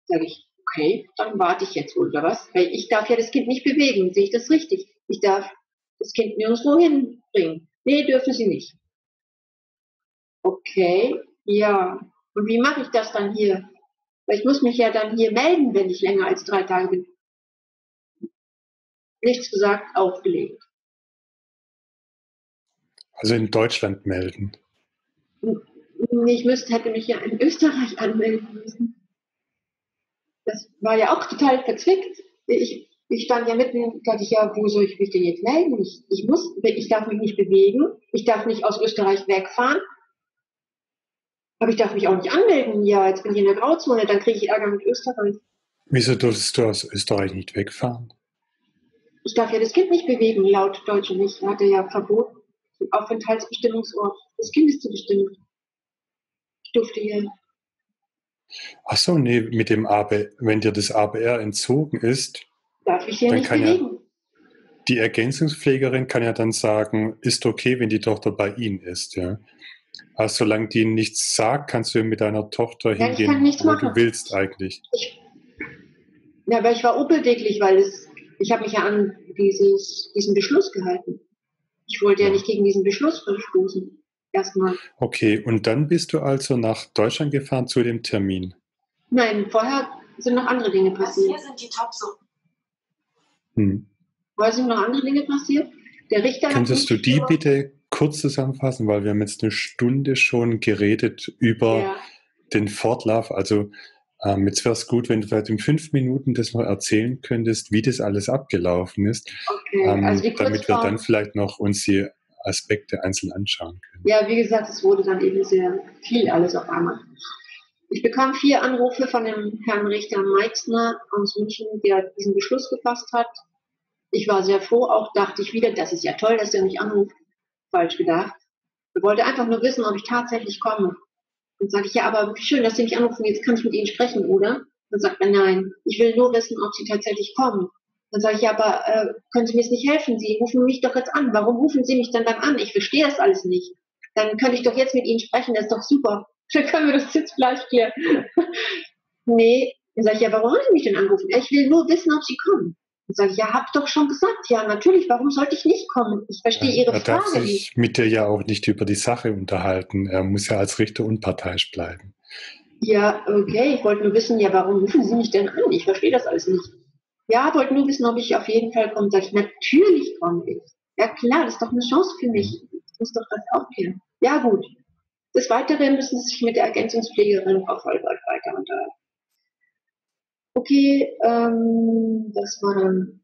Sage ich, okay, dann warte ich jetzt wohl, oder was? Weil ich darf ja das Kind nicht bewegen, sehe ich das richtig? Ich darf das Kind nirgendwo hinbringen. Nee, dürfen Sie nicht. Okay, ja. Und wie mache ich das dann hier? Weil ich muss mich ja dann hier melden, wenn ich länger als drei Tage bin. Nichts gesagt, aufgelegt. Also in Deutschland melden. Ich müsste, hätte mich ja in Österreich anmelden müssen. Das war ja auch total verzwickt. Ich, ich stand ja mitten, dachte ich, ja, wo soll ich mich denn jetzt melden? Ich, ich muss, ich darf mich nicht bewegen, ich darf nicht aus Österreich wegfahren, aber ich darf mich auch nicht anmelden. Ja, jetzt bin ich in der Grauzone, dann kriege ich Ärger mit Österreich. Wieso durfst du aus Österreich nicht wegfahren? Ich darf ja das Kind nicht bewegen, laut Deutsche nicht. Er hatte ja verboten, den Aufenthaltsbestimmungsort des Kindes zu bestimmen. Ich durfte hier. Ach so, nee, mit dem AB, wenn dir das ABR entzogen ist, darf ich hier nicht bewegen. Ja, die Ergänzungspflegerin kann ja dann sagen, ist okay, wenn die Tochter bei Ihnen ist, ja. Aber solange die nichts sagt, kannst du mit deiner Tochter ja, hingehen, wo machen. du willst eigentlich. Ich, ja, aber ich war unbedinglich, weil es, ich habe mich ja an dieses, diesen Beschluss gehalten. Ich wollte ja nicht gegen diesen Beschluss verstoßen. Erstmal. Okay, und dann bist du also nach Deutschland gefahren zu dem Termin? Nein, vorher sind noch andere Dinge passiert. Hier sind die Topsuppen. Hm. Vorher sind noch andere Dinge passiert. Der Richter Könntest du die bitte kurz zusammenfassen, weil wir haben jetzt eine Stunde schon geredet über ja. den Fortlauf. Also ähm, jetzt wäre es gut, wenn du vielleicht in fünf Minuten das noch erzählen könntest, wie das alles abgelaufen ist, okay. ähm, also damit wir dann vielleicht noch uns die Aspekte einzeln anschauen können. Ja, wie gesagt, es wurde dann eben sehr viel alles auf einmal. Ich bekam vier Anrufe von dem Herrn Richter Meixner aus München, der diesen Beschluss gefasst hat. Ich war sehr froh, auch dachte ich wieder, das ist ja toll, dass er mich anruft falsch gedacht. Er wollte einfach nur wissen, ob ich tatsächlich komme. Dann sage ich, ja, aber schön, dass Sie mich anrufen, jetzt kann ich mit Ihnen sprechen, oder? Dann sagt er, nein, ich will nur wissen, ob Sie tatsächlich kommen. Dann sage ich, ja, aber äh, können Sie mir jetzt nicht helfen? Sie rufen mich doch jetzt an. Warum rufen Sie mich dann dann an? Ich verstehe das alles nicht. Dann könnte ich doch jetzt mit Ihnen sprechen, das ist doch super. Dann können wir das jetzt gleich klären. nee, dann sage ich, ja, warum wollen Sie mich denn anrufen? Ich will nur wissen, ob Sie kommen. Und sage ich, ja, hab doch schon gesagt, ja, natürlich, warum sollte ich nicht kommen? Ich verstehe ja, Ihre er Frage. Er darf sich mit dir ja auch nicht über die Sache unterhalten. Er muss ja als Richter unparteiisch bleiben. Ja, okay, ich wollte nur wissen, ja, warum rufen Sie mich denn an? Ich verstehe das alles nicht. Ja, wollte nur wissen, ob ich auf jeden Fall komme. Sag ich, natürlich komme ich. Ja klar, das ist doch eine Chance für mich. Ich muss doch das aufklären. Ja gut. Des Weiteren müssen Sie sich mit der Ergänzungspflegerin Frau Vollwald weiter unterhalten. Okay, ähm, das war dann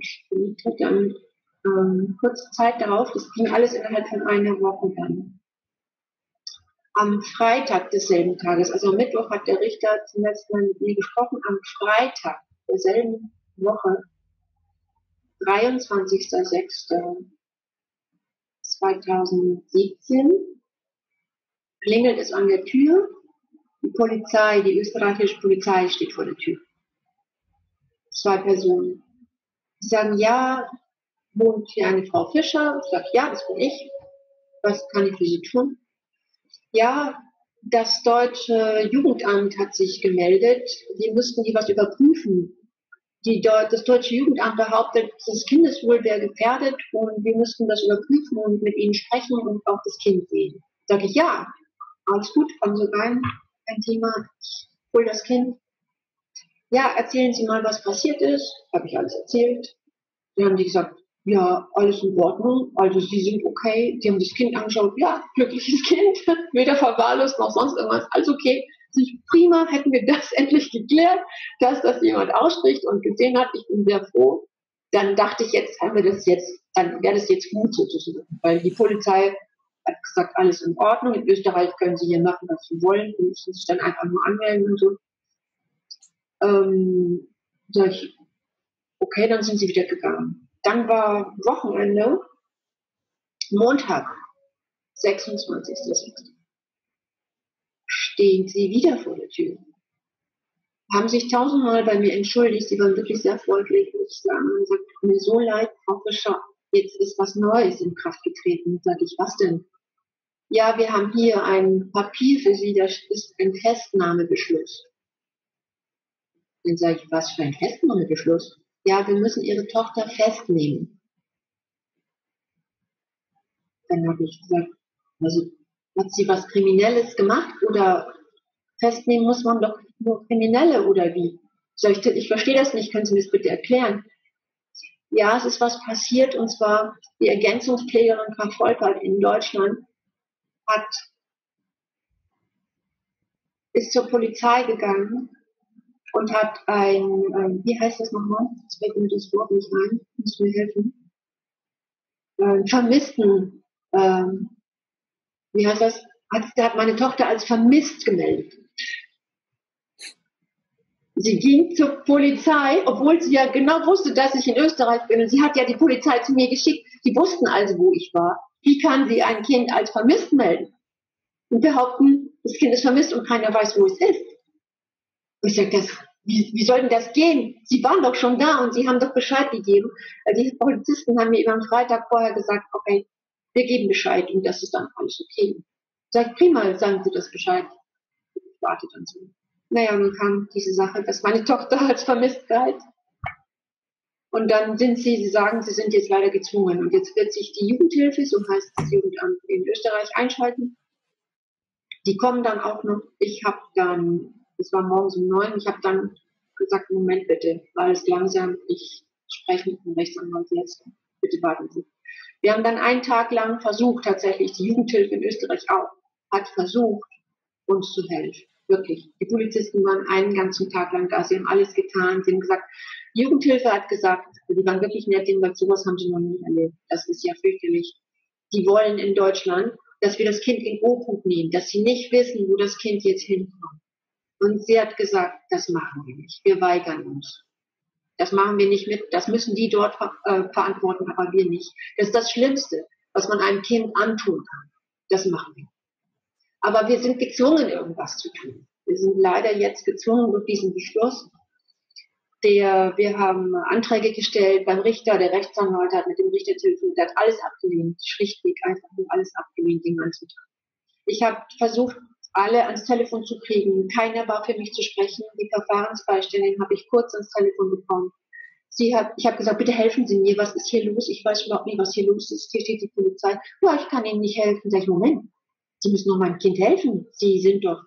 später, dann ähm, kurze Zeit darauf, das ging alles innerhalb von einer Woche dann. Am Freitag desselben Tages, also am Mittwoch hat der Richter zum letzten Mal mit mir gesprochen, am Freitag derselben Woche, 23.06.2017, klingelt es an der Tür die Polizei, die österreichische Polizei steht vor der Tür. Zwei Personen. Sie sagen, ja, wohnt hier eine Frau Fischer? Ich sage, ja, das bin ich. Was kann ich für Sie tun? Ja, das deutsche Jugendamt hat sich gemeldet. Wir müssten die was überprüfen. Die, das deutsche Jugendamt behauptet, das Kindeswohl wäre gefährdet und wir müssten das überprüfen und mit ihnen sprechen und auch das Kind sehen. Sage ich, ja, alles gut, kommen Sie rein kein Thema. Ich hol das Kind. Ja, erzählen Sie mal, was passiert ist. Habe ich alles erzählt. Dann haben die gesagt, ja, alles in Ordnung. Also Sie sind okay. Die haben das Kind angeschaut. Ja, glückliches Kind. Weder verwahrlost noch sonst irgendwas. Alles okay. Prima, hätten wir das endlich geklärt, dass das jemand ausspricht und gesehen hat. Ich bin sehr froh. Dann dachte ich, jetzt haben wir das jetzt, dann wäre das jetzt gut sozusagen. Weil die Polizei hat gesagt, alles in Ordnung. In Österreich können sie hier machen, was sie wollen. Sie müssen sich dann einfach nur anmelden und so. Ähm, sag ich, okay, dann sind sie wieder gegangen. Dann war Wochenende, Montag, 26.06. stehen sie wieder vor der Tür. Haben sich tausendmal bei mir entschuldigt, sie waren wirklich sehr freundlich, muss ich sagen, und sagt, mir so leid, Frau Fischer, jetzt ist was Neues in Kraft getreten. Sag ich, was denn? Ja, wir haben hier ein Papier für Sie, das ist ein Festnahmebeschluss. Dann sage ich, was für ein Festnahmebeschluss? Ja, wir müssen Ihre Tochter festnehmen. Dann habe ich gesagt, also hat sie was Kriminelles gemacht oder festnehmen muss man doch nur Kriminelle oder wie? Ich, ich verstehe das nicht, können Sie mir das bitte erklären? Ja, es ist was passiert und zwar die Ergänzungspflegerin Frau Volkert in Deutschland hat, ist zur Polizei gegangen und hat ein, ähm, wie heißt das nochmal? Jetzt fällt mir das Wort nicht ein, muss mir helfen. Ähm, Vermissten, ähm, wie heißt das? Hat, hat meine Tochter als vermisst gemeldet. Sie ging zur Polizei, obwohl sie ja genau wusste, dass ich in Österreich bin. Und sie hat ja die Polizei zu mir geschickt. Die wussten also, wo ich war. Wie kann sie ein Kind als vermisst melden? Und behaupten, das Kind ist vermisst und keiner weiß, wo es ist. Und ich sage, das, wie, wie soll denn das gehen? Sie waren doch schon da und sie haben doch Bescheid gegeben. Also die Polizisten haben mir immer am Freitag vorher gesagt, okay, wir geben Bescheid und das ist dann alles okay. Sag, prima, sagen Sie das Bescheid. Ich warte dann so. Naja, dann kam diese Sache, dass meine Tochter als vermisst galt. Und dann sind sie, sie sagen, sie sind jetzt leider gezwungen. Und jetzt wird sich die Jugendhilfe, so heißt das Jugendamt in Österreich, einschalten. Die kommen dann auch noch. Ich habe dann, es war morgens um neun, ich habe dann gesagt, Moment bitte, weil es langsam, ich spreche mit dem Rechtsanwalt jetzt. Bitte warten Sie. Wir haben dann einen Tag lang versucht, tatsächlich, die Jugendhilfe in Österreich auch, hat versucht, uns zu helfen. Wirklich. Die Polizisten waren einen ganzen Tag lang da. Sie haben alles getan. Sie haben gesagt, Jugendhilfe hat gesagt, die waren wirklich nett, die gesagt, sowas haben sie noch nie erlebt. Das ist ja fürchterlich. Die wollen in Deutschland, dass wir das Kind in Obhut nehmen, dass sie nicht wissen, wo das Kind jetzt hinkommt. Und sie hat gesagt, das machen wir nicht. Wir weigern uns. Das machen wir nicht mit. Das müssen die dort äh, verantworten, aber wir nicht. Das ist das Schlimmste, was man einem Kind antun kann. Das machen wir. Aber wir sind gezwungen, irgendwas zu tun. Wir sind leider jetzt gezwungen durch diesen Beschluss. Der, wir haben Anträge gestellt beim Richter, der Rechtsanwalt hat mit dem Richter telefoniert, der hat alles abgelehnt, schlichtweg einfach nur alles abgelehnt den ganzen Tag. Ich habe versucht, alle ans Telefon zu kriegen. Keiner war für mich zu sprechen. Die Verfahrensbeiständin habe ich kurz ans Telefon bekommen. Sie hat, ich habe gesagt, bitte helfen Sie mir, was ist hier los? Ich weiß überhaupt nicht, was hier los ist. Hier steht die Polizei. Ja, ich kann Ihnen nicht helfen. Sag ich, Moment, Sie müssen doch meinem Kind helfen. Sie sind doch,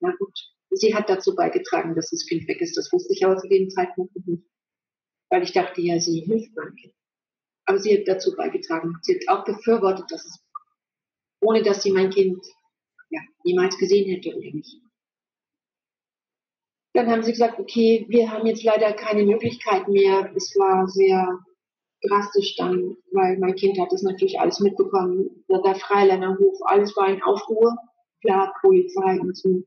na gut. Sie hat dazu beigetragen, dass das Kind weg ist. Das wusste ich aber zu dem Zeitpunkt nicht. Weil ich dachte ja, sie hilft meinem Kind. Aber sie hat dazu beigetragen. Sie hat auch befürwortet, dass es, ohne dass sie mein Kind ja, jemals gesehen hätte oder nicht. Dann haben sie gesagt, okay, wir haben jetzt leider keine Möglichkeit mehr. Es war sehr drastisch dann, weil mein Kind hat das natürlich alles mitbekommen. Der Freiländerhof, alles war in Aufruhr. Klar, Polizei und so.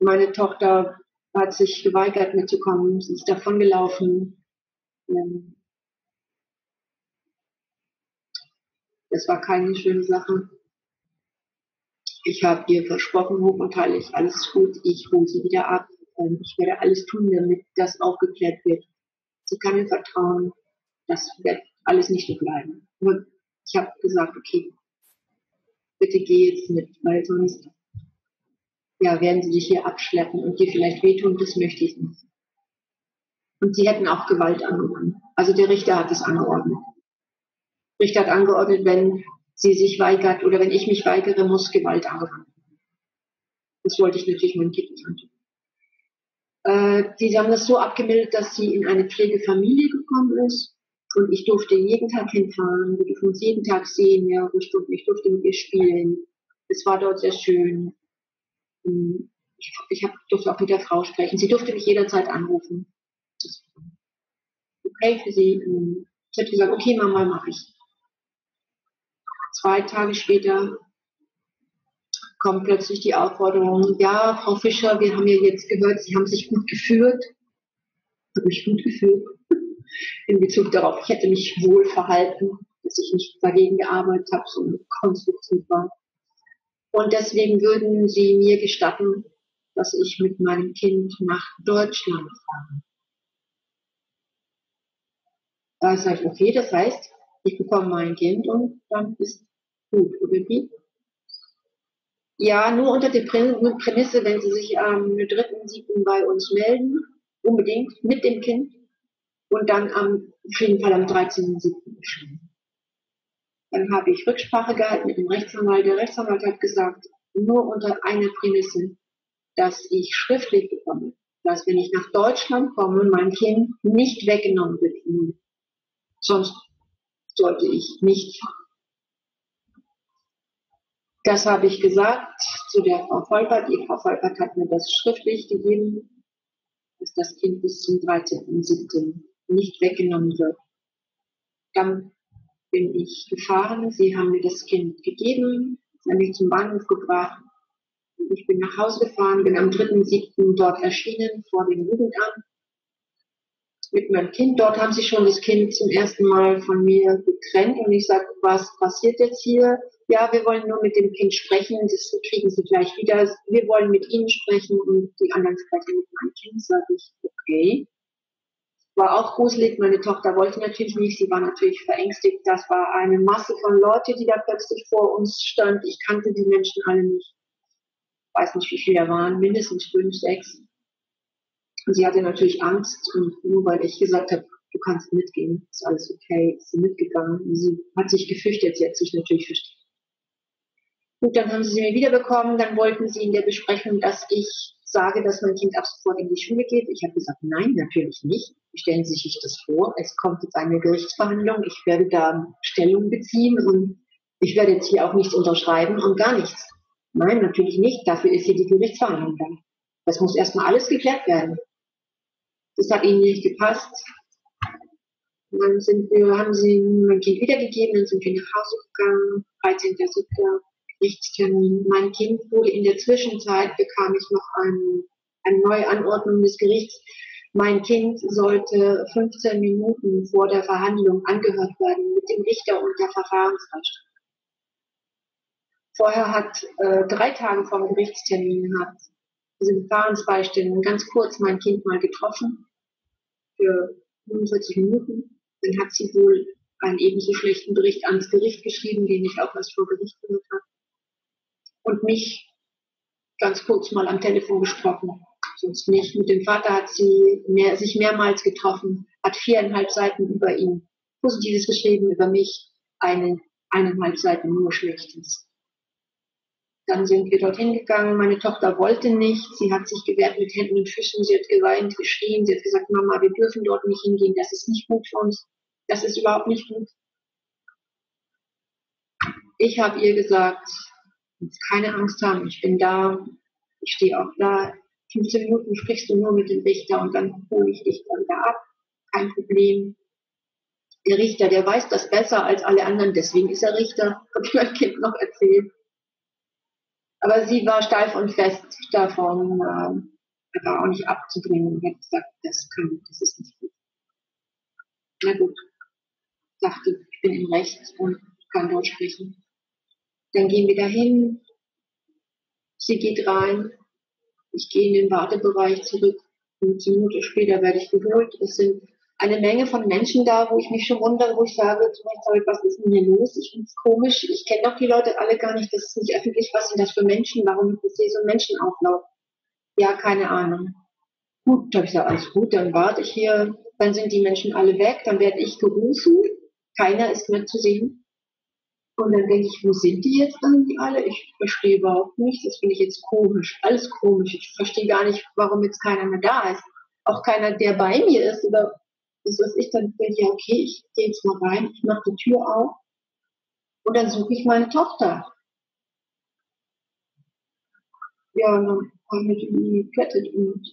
Meine Tochter hat sich geweigert mitzukommen, sie ist davongelaufen. Ähm, das war keine schöne Sache. Ich habe ihr versprochen, hoch und heilig, alles gut, ich hole sie wieder ab. Ähm, ich werde alles tun, damit das aufgeklärt wird. Sie kann mir vertrauen das wird alles nicht so bleiben. Nur ich habe gesagt, okay, bitte geh jetzt mit, weil sonst ja, werden sie dich hier abschleppen und dir vielleicht wehtun, das möchte ich nicht. Und sie hätten auch Gewalt angewandt. Also der Richter hat es angeordnet. Der Richter hat angeordnet, wenn sie sich weigert oder wenn ich mich weigere, muss Gewalt angewandt werden. Das wollte ich natürlich meinem Kind nicht antun. Die haben das so abgemeldet, dass sie in eine Pflegefamilie gekommen ist und ich durfte jeden Tag hinfahren, wir durften uns jeden Tag sehen, Stunden. Ich durfte mit ihr spielen. Es war dort sehr schön. Ich, ich hab, durfte auch mit der Frau sprechen. Sie durfte mich jederzeit anrufen. Okay für sie. Ich habe gesagt, okay, Mama, mache ich. Zwei Tage später kommt plötzlich die Aufforderung, ja, Frau Fischer, wir haben ja jetzt gehört, Sie haben sich gut geführt. Ich habe mich gut gefühlt in Bezug darauf, ich hätte mich wohl verhalten, dass ich nicht dagegen gearbeitet habe, so konstruktiv war. Und deswegen würden sie mir gestatten, dass ich mit meinem Kind nach Deutschland fahre. Da sage ich, okay, das heißt, ich bekomme mein Kind und dann ist gut, oder wie? Ja, nur unter der Prämisse, wenn Sie sich am 3.7. bei uns melden, unbedingt mit dem Kind und dann am, auf jeden Fall am 13.7. Dann habe ich Rücksprache gehalten mit dem Rechtsanwalt. Der Rechtsanwalt hat gesagt, nur unter einer Prämisse, dass ich schriftlich bekomme, dass wenn ich nach Deutschland komme, mein Kind nicht weggenommen wird. Sonst sollte ich nicht fahren. Das habe ich gesagt zu der Frau Volpert. Die Frau Volpert hat mir das schriftlich gegeben, dass das Kind bis zum 13.07. nicht weggenommen wird. Dann bin ich gefahren. Sie haben mir das Kind gegeben, haben mich zum Bahnhof gebracht. Ich bin nach Hause gefahren, bin am 3.07. dort erschienen vor dem Jugendamt mit meinem Kind. Dort haben sie schon das Kind zum ersten Mal von mir getrennt und ich sage, was passiert jetzt hier? Ja, wir wollen nur mit dem Kind sprechen, das kriegen sie gleich wieder. Wir wollen mit ihnen sprechen und die anderen sprechen mit meinem Kind. Sage ich, okay. War auch gruselig, meine Tochter wollte natürlich nicht, sie war natürlich verängstigt. Das war eine Masse von Leuten, die da plötzlich vor uns stand. Ich kannte die Menschen alle nicht. Ich weiß nicht, wie viele da waren, mindestens fünf, sechs. Und sie hatte natürlich Angst und nur weil ich gesagt habe, du kannst mitgehen, ist alles okay, ist sie mitgegangen. Und sie hat sich gefürchtet, sie hat sich natürlich versteckt. Gut, dann haben sie sie mir wiederbekommen, dann wollten sie in der Besprechung, dass ich sage, dass mein Kind ab sofort in die Schule geht. Ich habe gesagt, nein, natürlich nicht. Stellen Sie sich das vor? Es kommt jetzt eine Gerichtsverhandlung, ich werde da Stellung beziehen und ich werde jetzt hier auch nichts unterschreiben und gar nichts. Nein, natürlich nicht. Dafür ist hier die Gerichtsverhandlung da. Das muss erstmal alles geklärt werden. Das hat ihnen nicht gepasst. Dann sind wir, haben sie mein Kind wiedergegeben, dann sind wir nach Hause gegangen, 13.07. Gerichtstermin. Mein Kind wurde in der Zwischenzeit, bekam ich noch eine, eine neue Anordnung des Gerichts. Mein Kind sollte 15 Minuten vor der Verhandlung angehört werden mit dem Richter und der Verfahrensrecht. Vorher hat äh, drei Tage vor dem Gerichtstermin hat diese Verfahrensbeiständin ganz kurz mein Kind mal getroffen für 45 Minuten. Dann hat sie wohl einen ebenso schlechten Bericht ans Gericht geschrieben, den ich auch erst vor Gericht gehört habe. Und mich ganz kurz mal am Telefon gesprochen. Sonst nicht. Mit dem Vater hat sie mehr, sich mehrmals getroffen, hat viereinhalb Seiten über ihn Positives geschrieben, über mich eine, eineinhalb Seiten nur Schlechtes. Dann sind wir dorthin gegangen. Meine Tochter wollte nicht. Sie hat sich gewehrt mit Händen und Füßen. Sie hat geweint, geschrien. Sie hat gesagt, Mama, wir dürfen dort nicht hingehen. Das ist nicht gut für uns. Das ist überhaupt nicht gut. Ich habe ihr gesagt, keine Angst haben. Ich bin da. Ich stehe auch da. 15 Minuten sprichst du nur mit dem Richter und dann hole ich dich dann wieder ab. Kein Problem. Der Richter, der weiß das besser als alle anderen. Deswegen ist er Richter. Habe ich mein Kind noch erzählt. Aber sie war steif und fest davon, äh, war auch nicht abzubringen und hat gesagt, das kann, das ist nicht gut. Na gut, dachte, ich bin im Recht und kann dort sprechen. Dann gehen wir dahin. Sie geht rein. Ich gehe in den Wartebereich zurück. 15 Minuten später werde ich geholt. Es sind eine Menge von Menschen da, wo ich mich schon wundere, wo ich sage, was ist denn hier los? Ich finde es komisch. Ich kenne doch die Leute alle gar nicht. Das ist nicht öffentlich. Was sind das für Menschen? Warum ist hier so ein Menschenauflauf? Ja, keine Ahnung. Gut, da habe ich gesagt, alles gut, dann warte ich hier. Dann sind die Menschen alle weg. Dann werde ich gerufen. Keiner ist mehr zu sehen. Und dann denke ich, wo sind die jetzt irgendwie alle? Ich verstehe überhaupt nichts. Das finde ich jetzt komisch. Alles komisch. Ich verstehe gar nicht, warum jetzt keiner mehr da ist. Auch keiner, der bei mir ist oder das was ich dann denke, ja, okay, ich gehe jetzt mal rein, ich mache die Tür auf und dann suche ich meine Tochter. Ja, und dann habe ich die geklettet und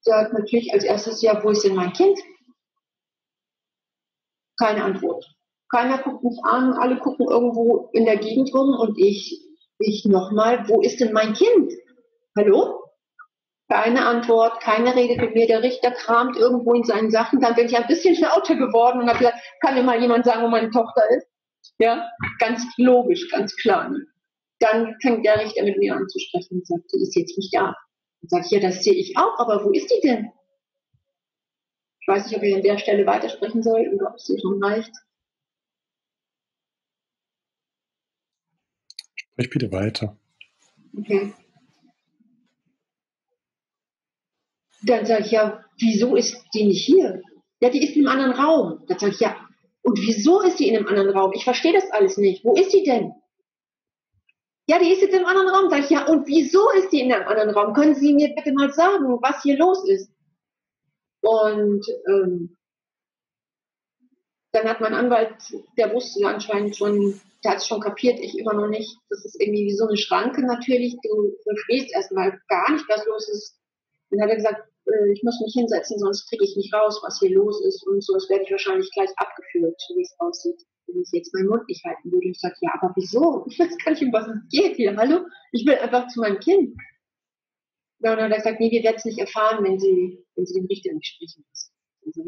sagt natürlich als erstes, ja, wo ist denn mein Kind? Keine Antwort. Keiner guckt mich an, alle gucken irgendwo in der Gegend rum und ich, ich nochmal, wo ist denn mein Kind? Hallo? Keine Antwort, keine Rede mit mir. Der Richter kramt irgendwo in seinen Sachen. Dann bin ich ein bisschen lauter geworden und habe gesagt, kann mir mal jemand sagen, wo meine Tochter ist? Ja, ganz logisch, ganz klar. dann fängt der Richter mit mir an zu sprechen und sagt, die ist jetzt nicht da. Und sage ich, ja, das sehe ich auch, aber wo ist die denn? Ich weiß nicht, ob ich an der Stelle weitersprechen soll oder ob es dir schon reicht. Sprich bitte weiter. Okay. Dann sage ich, ja, wieso ist die nicht hier? Ja, die ist in einem anderen Raum. Dann sage ich, ja, und wieso ist die in einem anderen Raum? Ich verstehe das alles nicht. Wo ist sie denn? Ja, die ist jetzt im anderen Raum. Sag ich, ja, und wieso ist die in einem anderen Raum? Können Sie mir bitte mal sagen, was hier los ist? Und ähm, dann hat mein Anwalt, der wusste anscheinend schon, der hat es schon kapiert, ich immer noch nicht. Das ist irgendwie wie so eine Schranke natürlich. Du verstehst erstmal gar nicht, was los ist. Dann hat er gesagt, äh, ich muss mich hinsetzen, sonst kriege ich nicht raus, was hier los ist und so. Das werde ich wahrscheinlich gleich abgeführt, wie es aussieht wenn ich jetzt meinen Mund nicht halten würde. Ich sage, ja, aber wieso? Ich weiß gar nicht, um was es geht hier. Hallo? Ich will einfach zu meinem Kind. Und dann hat er gesagt, nee, wir werden es nicht erfahren, wenn Sie, wenn Sie den Richter nicht sprechen lassen. Also.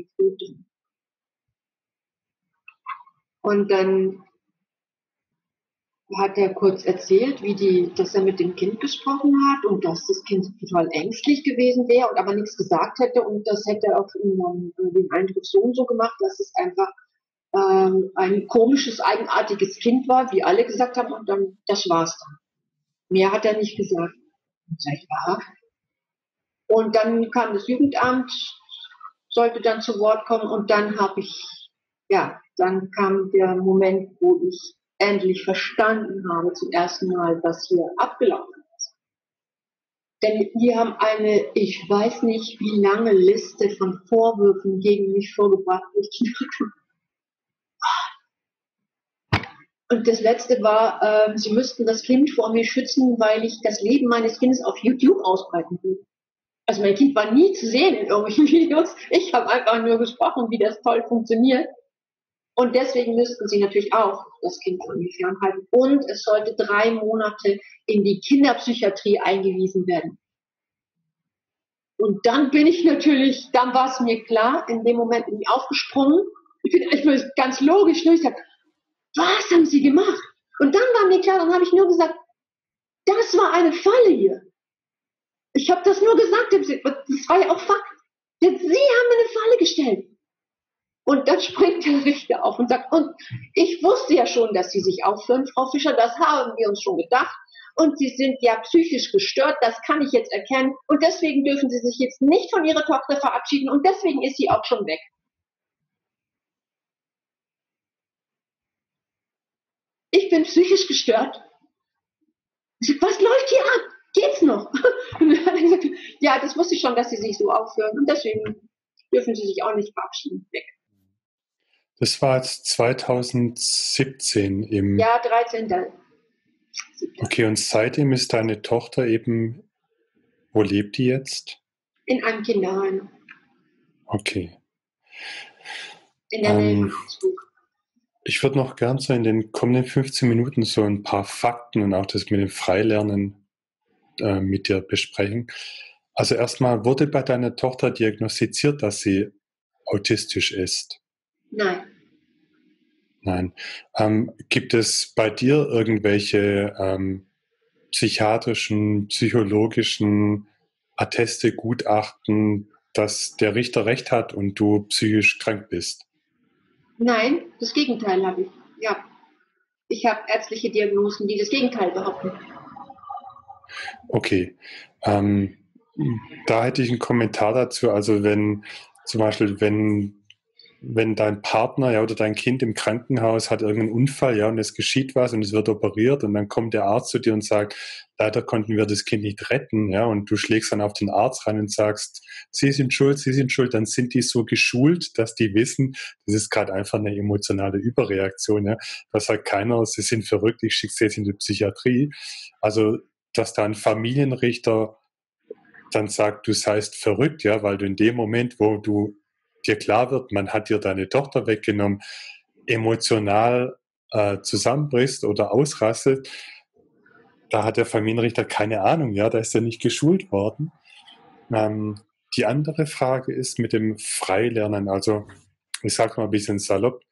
Und dann hat er kurz erzählt, wie die, dass er mit dem Kind gesprochen hat und dass das Kind total ängstlich gewesen wäre und aber nichts gesagt hätte und das hätte dann den Eindruck so und so gemacht, dass es einfach ähm, ein komisches, eigenartiges Kind war, wie alle gesagt haben, und dann, das war's dann. Mehr hat er nicht gesagt. Sag ja. Und dann kam das Jugendamt, sollte dann zu Wort kommen, und dann habe ich, ja, dann kam der Moment, wo ich endlich verstanden habe zum ersten Mal, was hier abgelaufen ist. Denn wir haben eine, ich weiß nicht wie lange Liste von Vorwürfen gegen mich vorgebracht, Und das letzte war, äh, sie müssten das Kind vor mir schützen, weil ich das Leben meines Kindes auf YouTube ausbreiten will. Also mein Kind war nie zu sehen in irgendwelchen Videos. Ich habe einfach nur gesprochen, wie das toll funktioniert. Und deswegen müssten sie natürlich auch das Kind von mir fernhalten. Und es sollte drei Monate in die Kinderpsychiatrie eingewiesen werden. Und dann bin ich natürlich, dann war es mir klar, in dem Moment bin ich aufgesprungen. Ich bin, ich ganz logisch, ne? ich sag, was haben Sie gemacht? Und dann war mir klar, dann habe ich nur gesagt, das war eine Falle hier. Ich habe das nur gesagt, das war ja auch Fakt. Sie haben mir eine Falle gestellt. Und dann springt der Richter auf und sagt, und ich wusste ja schon, dass Sie sich aufführen, Frau Fischer, das haben wir uns schon gedacht. Und Sie sind ja psychisch gestört, das kann ich jetzt erkennen. Und deswegen dürfen Sie sich jetzt nicht von Ihrer Tochter verabschieden und deswegen ist sie auch schon weg. ich bin psychisch gestört. Was läuft hier ab? Geht's noch? Ja, das wusste ich schon, dass sie sich so aufhören und deswegen dürfen sie sich auch nicht verabschieden. Weg. Das war jetzt 2017 im. Ja, 13. Okay, und seitdem ist deine Tochter eben, wo lebt die jetzt? In einem Kinderheim. Okay. In der ähm, ich würde noch gern so in den kommenden 15 Minuten so ein paar Fakten und auch das mit dem Freilernen äh, mit dir besprechen. Also erstmal, wurde bei deiner Tochter diagnostiziert, dass sie autistisch ist? Nein. Nein. Ähm, gibt es bei dir irgendwelche ähm, psychiatrischen, psychologischen Atteste, Gutachten, dass der Richter recht hat und du psychisch krank bist? Nein, das Gegenteil habe ich. Ja. Ich habe ärztliche Diagnosen, die das Gegenteil behaupten. Okay. Ähm, da hätte ich einen Kommentar dazu. Also wenn zum Beispiel, wenn wenn dein Partner ja, oder dein Kind im Krankenhaus hat irgendeinen Unfall, ja, und es geschieht was und es wird operiert und dann kommt der Arzt zu dir und sagt, leider konnten wir das Kind nicht retten, ja, und du schlägst dann auf den Arzt rein und sagst, sie sind schuld, sie sind schuld, dann sind die so geschult, dass die wissen, das ist gerade einfach eine emotionale Überreaktion, ja. Da sagt keiner, sie sind verrückt, ich schicke sie jetzt in die Psychiatrie. Also, dass da ein Familienrichter dann sagt, du seist verrückt, ja, weil du in dem Moment, wo du dir klar wird, man hat dir deine Tochter weggenommen, emotional äh, zusammenbrichst oder ausrastet, da hat der Familienrichter keine Ahnung, ja, da ist er nicht geschult worden. Ähm, die andere Frage ist mit dem Freilernen, also ich sage mal ein bisschen salopp,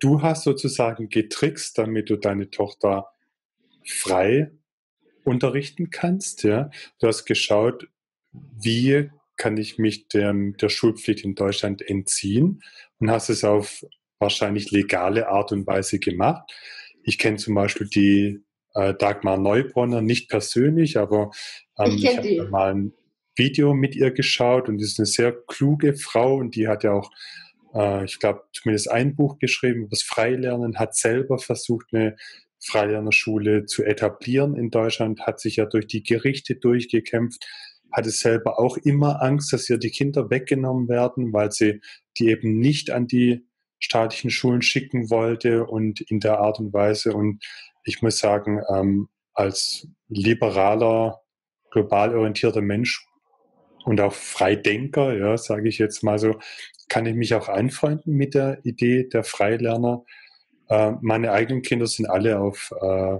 du hast sozusagen getrickst, damit du deine Tochter frei unterrichten kannst. Ja? Du hast geschaut, wie kann ich mich dem, der Schulpflicht in Deutschland entziehen und hast es auf wahrscheinlich legale Art und Weise gemacht. Ich kenne zum Beispiel die äh, Dagmar Neubronner nicht persönlich, aber ähm, ich, ich habe mal ein Video mit ihr geschaut und ist eine sehr kluge Frau und die hat ja auch, äh, ich glaube, zumindest ein Buch geschrieben über das Freilernen, hat selber versucht, eine Freilernerschule zu etablieren in Deutschland, hat sich ja durch die Gerichte durchgekämpft, hatte selber auch immer Angst, dass ihr die Kinder weggenommen werden, weil sie die eben nicht an die staatlichen Schulen schicken wollte und in der Art und Weise. Und ich muss sagen, ähm, als liberaler, global orientierter Mensch und auch Freidenker, ja, sage ich jetzt mal so, kann ich mich auch anfreunden mit der Idee der Freilerner. Äh, meine eigenen Kinder sind alle auf äh,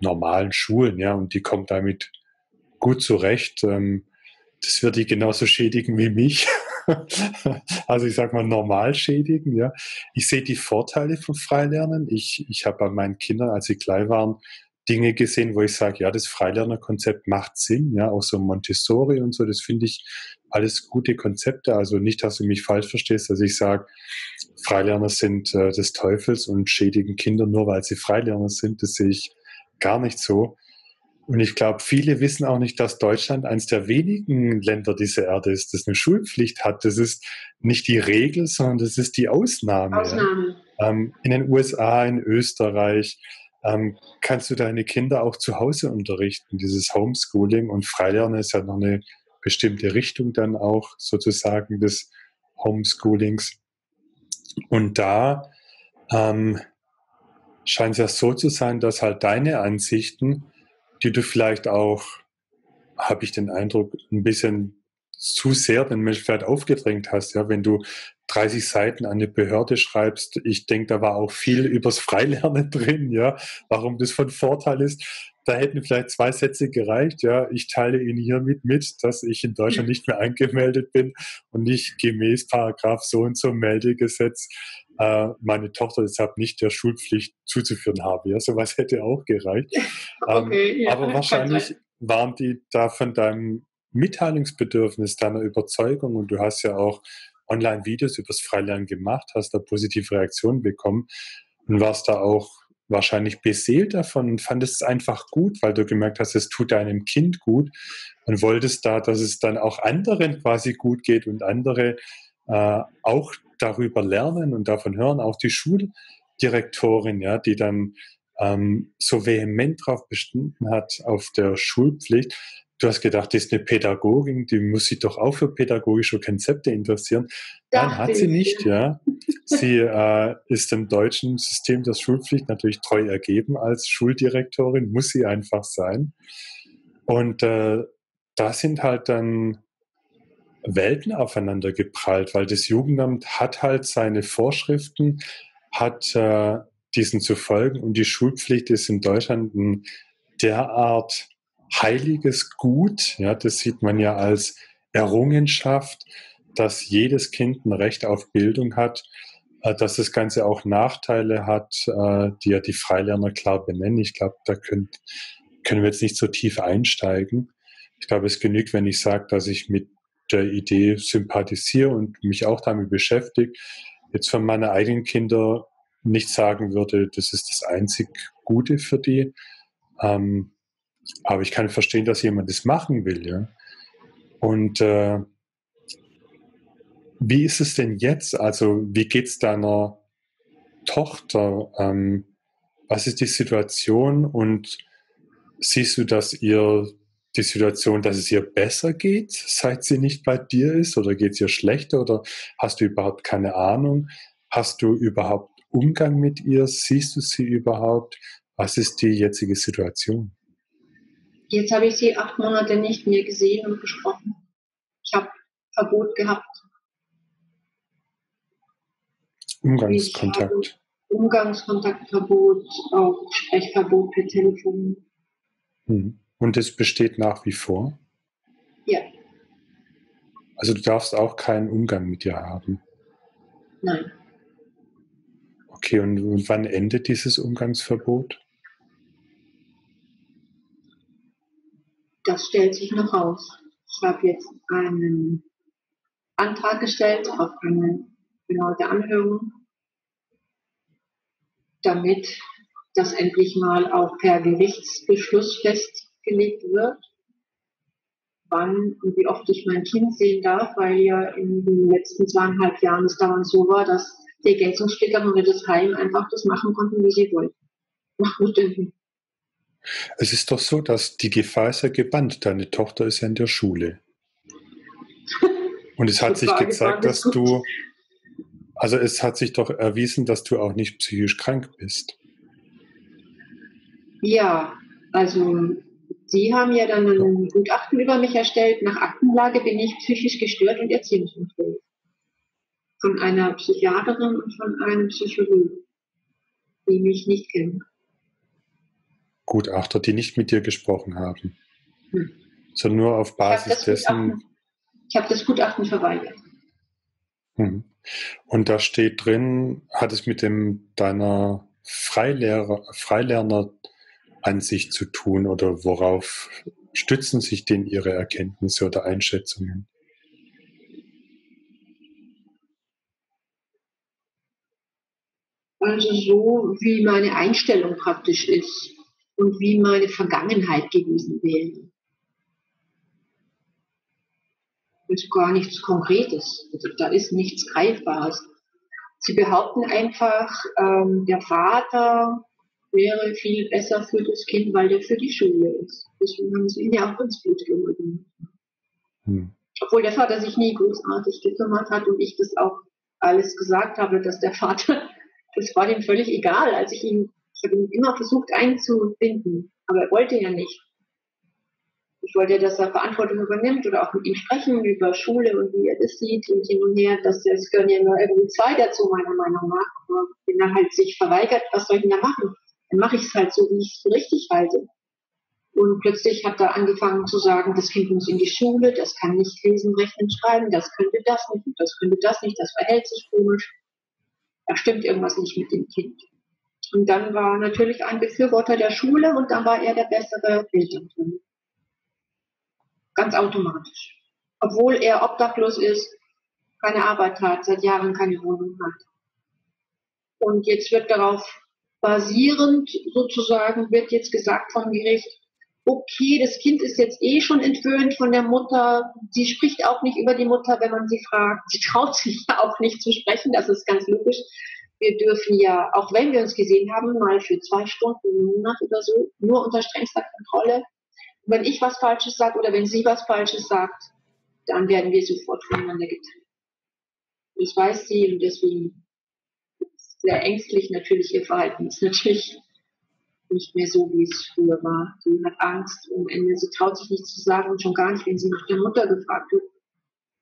normalen Schulen, ja, und die kommen damit gut zurecht. Ähm, das wird die genauso schädigen wie mich. also ich sage mal normal schädigen. Ja. Ich sehe die Vorteile von Freilernen. Ich, ich habe bei meinen Kindern, als sie klein waren, Dinge gesehen, wo ich sage, ja, das Freilernerkonzept macht Sinn, ja, auch so Montessori und so, das finde ich alles gute Konzepte. Also nicht, dass du mich falsch verstehst, dass ich sage, Freilerner sind äh, des Teufels und schädigen Kinder nur, weil sie Freilerner sind. Das sehe ich gar nicht so. Und ich glaube, viele wissen auch nicht, dass Deutschland eines der wenigen Länder dieser Erde ist, das eine Schulpflicht hat. Das ist nicht die Regel, sondern das ist die Ausnahme. Ausnahme. Ähm, in den USA, in Österreich ähm, kannst du deine Kinder auch zu Hause unterrichten. Dieses Homeschooling und Freilernen ist ja noch eine bestimmte Richtung dann auch sozusagen des Homeschoolings. Und da ähm, scheint es ja so zu sein, dass halt deine Ansichten die du vielleicht auch, habe ich den Eindruck, ein bisschen zu sehr den Menschen vielleicht aufgedrängt hast. Ja, wenn du 30 Seiten an eine Behörde schreibst, ich denke, da war auch viel übers Freilernen drin, ja, warum das von Vorteil ist. Da hätten vielleicht zwei Sätze gereicht, ja. Ich teile Ihnen hiermit mit, dass ich in Deutschland nicht mehr angemeldet bin und nicht gemäß Paragraph so und so Meldegesetz äh, meine Tochter deshalb nicht der Schulpflicht zuzuführen habe. Ja, sowas hätte auch gereicht. Okay, ähm, ja, aber wahrscheinlich waren die da von deinem Mitteilungsbedürfnis, deiner Überzeugung und du hast ja auch Online-Videos übers Freilernen gemacht, hast da positive Reaktionen bekommen und warst da auch wahrscheinlich beseelt davon und fandest es einfach gut, weil du gemerkt hast, es tut deinem Kind gut und wolltest da, dass es dann auch anderen quasi gut geht und andere äh, auch darüber lernen und davon hören, auch die Schuldirektorin, ja, die dann ähm, so vehement darauf bestanden hat, auf der Schulpflicht. Du hast gedacht, die ist eine Pädagogin, die muss sich doch auch für pädagogische Konzepte interessieren. Ja, Nein, hat sie nicht, ja. Sie äh, ist im deutschen System der Schulpflicht natürlich treu ergeben als Schuldirektorin, muss sie einfach sein. Und äh, da sind halt dann Welten aufeinander geprallt, weil das Jugendamt hat halt seine Vorschriften, hat äh, diesen zu folgen und die Schulpflicht ist in Deutschland ein derart heiliges Gut, ja, das sieht man ja als Errungenschaft, dass jedes Kind ein Recht auf Bildung hat, äh, dass das Ganze auch Nachteile hat, äh, die ja die Freilerner klar benennen. Ich glaube, da könnt, können wir jetzt nicht so tief einsteigen. Ich glaube, es genügt, wenn ich sage, dass ich mit der Idee sympathisiere und mich auch damit beschäftige, jetzt von meinen eigenen Kindern nicht sagen würde, das ist das einzig Gute für die. Ähm, aber ich kann verstehen, dass jemand das machen will. Ja? Und äh, wie ist es denn jetzt? Also wie geht es deiner Tochter? Ähm, was ist die Situation? Und siehst du, dass ihr die Situation, dass es ihr besser geht, seit sie nicht bei dir ist? Oder geht es ihr schlechter? Oder hast du überhaupt keine Ahnung? Hast du überhaupt Umgang mit ihr? Siehst du sie überhaupt? Was ist die jetzige Situation? Jetzt habe ich sie acht Monate nicht mehr gesehen und gesprochen. Ich habe Verbot gehabt. Umgangskontakt. Umgangskontaktverbot, auch Sprechverbot per Telefon. Hm. Und es besteht nach wie vor? Ja. Also du darfst auch keinen Umgang mit ihr haben? Nein. Okay, und wann endet dieses Umgangsverbot? Das stellt sich noch raus. Ich habe jetzt einen Antrag gestellt auf eine genaue Anhörung, damit das endlich mal auch per Gerichtsbeschluss festgelegt wird, wann und wie oft ich mein Kind sehen darf, weil ja in den letzten zweieinhalb Jahren es dauernd so war, dass die Ergänzungspädagogen und das Heim einfach das machen konnten, wie sie wollten. Nach Gutdünken. Es ist doch so, dass die Gefahr ist ja gebannt. Deine Tochter ist ja in der Schule. Und es hat sich gezeigt, dass du, also es hat sich doch erwiesen, dass du auch nicht psychisch krank bist. Ja, also Sie haben ja dann ein Gutachten über mich erstellt. Nach Aktenlage bin ich psychisch gestört und erziehungsunfähig. Von einer Psychiaterin und von einem Psychologen, die mich nicht kennen. Gutachter, die nicht mit dir gesprochen haben, hm. sondern nur auf Basis dessen. Ich habe das Gutachten verweigert. Hm. Und da steht drin, hat es mit dem deiner Freilehrer, Freilerner an sich zu tun oder worauf stützen sich denn Ihre Erkenntnisse oder Einschätzungen? Also so, wie meine Einstellung praktisch ist und wie meine Vergangenheit gewesen wäre. Also gar nichts Konkretes. Also da ist nichts Greifbares. Sie behaupten einfach, ähm, der Vater wäre viel besser für das Kind, weil der für die Schule ist. Deswegen haben sie ihn ja auch ins Blut geholt. Hm. Obwohl der Vater sich nie großartig gekümmert hat und ich das auch alles gesagt habe, dass der Vater, das war dem völlig egal, als ich ihn, ich habe ihn immer versucht einzubinden, aber er wollte ja nicht. Ich wollte, dass er Verantwortung übernimmt oder auch mit ihm sprechen über Schule und wie er das sieht und hin und her. Das, das gehören ja nur irgendwie zwei dazu, meiner Meinung nach. Aber wenn er halt sich verweigert, was soll ich denn da machen? Dann mache ich es halt so, wie ich es für richtig halte. Und plötzlich hat er angefangen zu sagen, das Kind muss in die Schule, das kann nicht lesen, rechnen, schreiben, das könnte das nicht, das könnte das nicht, das verhält sich komisch. Da stimmt irgendwas nicht mit dem Kind. Und dann war natürlich ein Befürworter der Schule und dann war er der bessere Elternteil. Ganz automatisch. Obwohl er obdachlos ist, keine Arbeit hat, seit Jahren keine Wohnung hat. Und jetzt wird darauf basierend sozusagen wird jetzt gesagt vom Gericht, okay, das Kind ist jetzt eh schon entwöhnt von der Mutter. Sie spricht auch nicht über die Mutter, wenn man sie fragt. Sie traut sich ja auch nicht zu sprechen, das ist ganz logisch. Wir dürfen ja, auch wenn wir uns gesehen haben, mal für zwei Stunden im Monat oder so, nur unter strengster Kontrolle. Wenn ich was Falsches sage oder wenn sie was Falsches sagt, dann werden wir sofort voneinander getrennt. Das weiß sie und deswegen sehr ängstlich natürlich. Ihr Verhalten ist natürlich nicht mehr so, wie es früher war. Sie hat Angst um Ende. Sie traut sich nichts zu sagen und schon gar nicht, wenn sie nach der Mutter gefragt wird,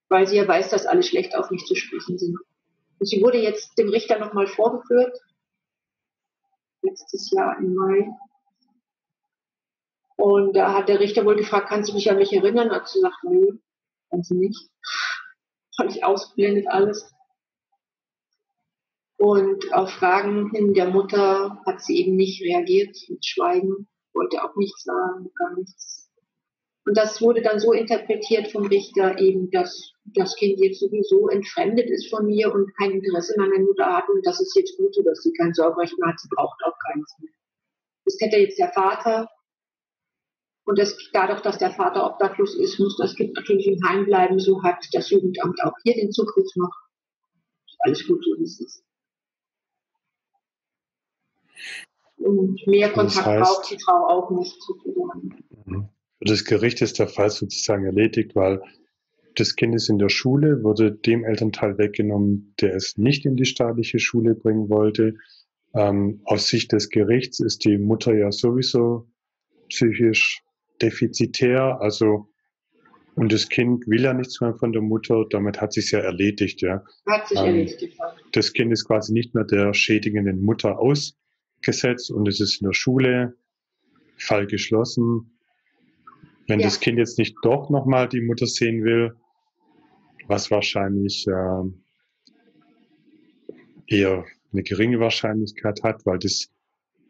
weil sie ja weiß, dass alle schlecht auf mich zu sprechen sind. Und sie wurde jetzt dem Richter nochmal vorgeführt, letztes Jahr im Mai. Und da hat der Richter wohl gefragt, kann sie mich an mich erinnern? Hat sie gesagt, nö, kann sie nicht. Völlig ausblendet alles. Und auf Fragen hin der Mutter hat sie eben nicht reagiert, mit Schweigen, wollte auch nichts sagen, gar nichts. Und das wurde dann so interpretiert vom Richter eben, dass das Kind jetzt sowieso entfremdet ist von mir und kein Interesse an meiner Mutter hat und das ist jetzt gut so, dass sie kein Sorgerecht mehr hat, sie braucht auch keins mehr. Das hätte jetzt der Vater. Und das, dadurch, dass der Vater obdachlos ist, muss das Kind natürlich im Heim bleiben. So hat das Jugendamt auch hier den Zugriff noch. Alles gut, so wie es ist. Und mehr Kontakt das heißt, braucht die Frau auch nicht sozusagen. Mhm. Für das Gericht ist der Fall sozusagen erledigt, weil das Kind ist in der Schule, wurde dem Elternteil weggenommen, der es nicht in die staatliche Schule bringen wollte. Ähm, aus Sicht des Gerichts ist die Mutter ja sowieso psychisch defizitär, also und das Kind will ja nichts mehr von der Mutter, damit hat sich ja erledigt, ja. Hat sich ähm, erledigt. Das Kind ist quasi nicht mehr der schädigenden Mutter aus, gesetzt und es ist in der Schule, Fall geschlossen. Wenn ja. das Kind jetzt nicht doch nochmal die Mutter sehen will, was wahrscheinlich äh, eher eine geringe Wahrscheinlichkeit hat, weil das,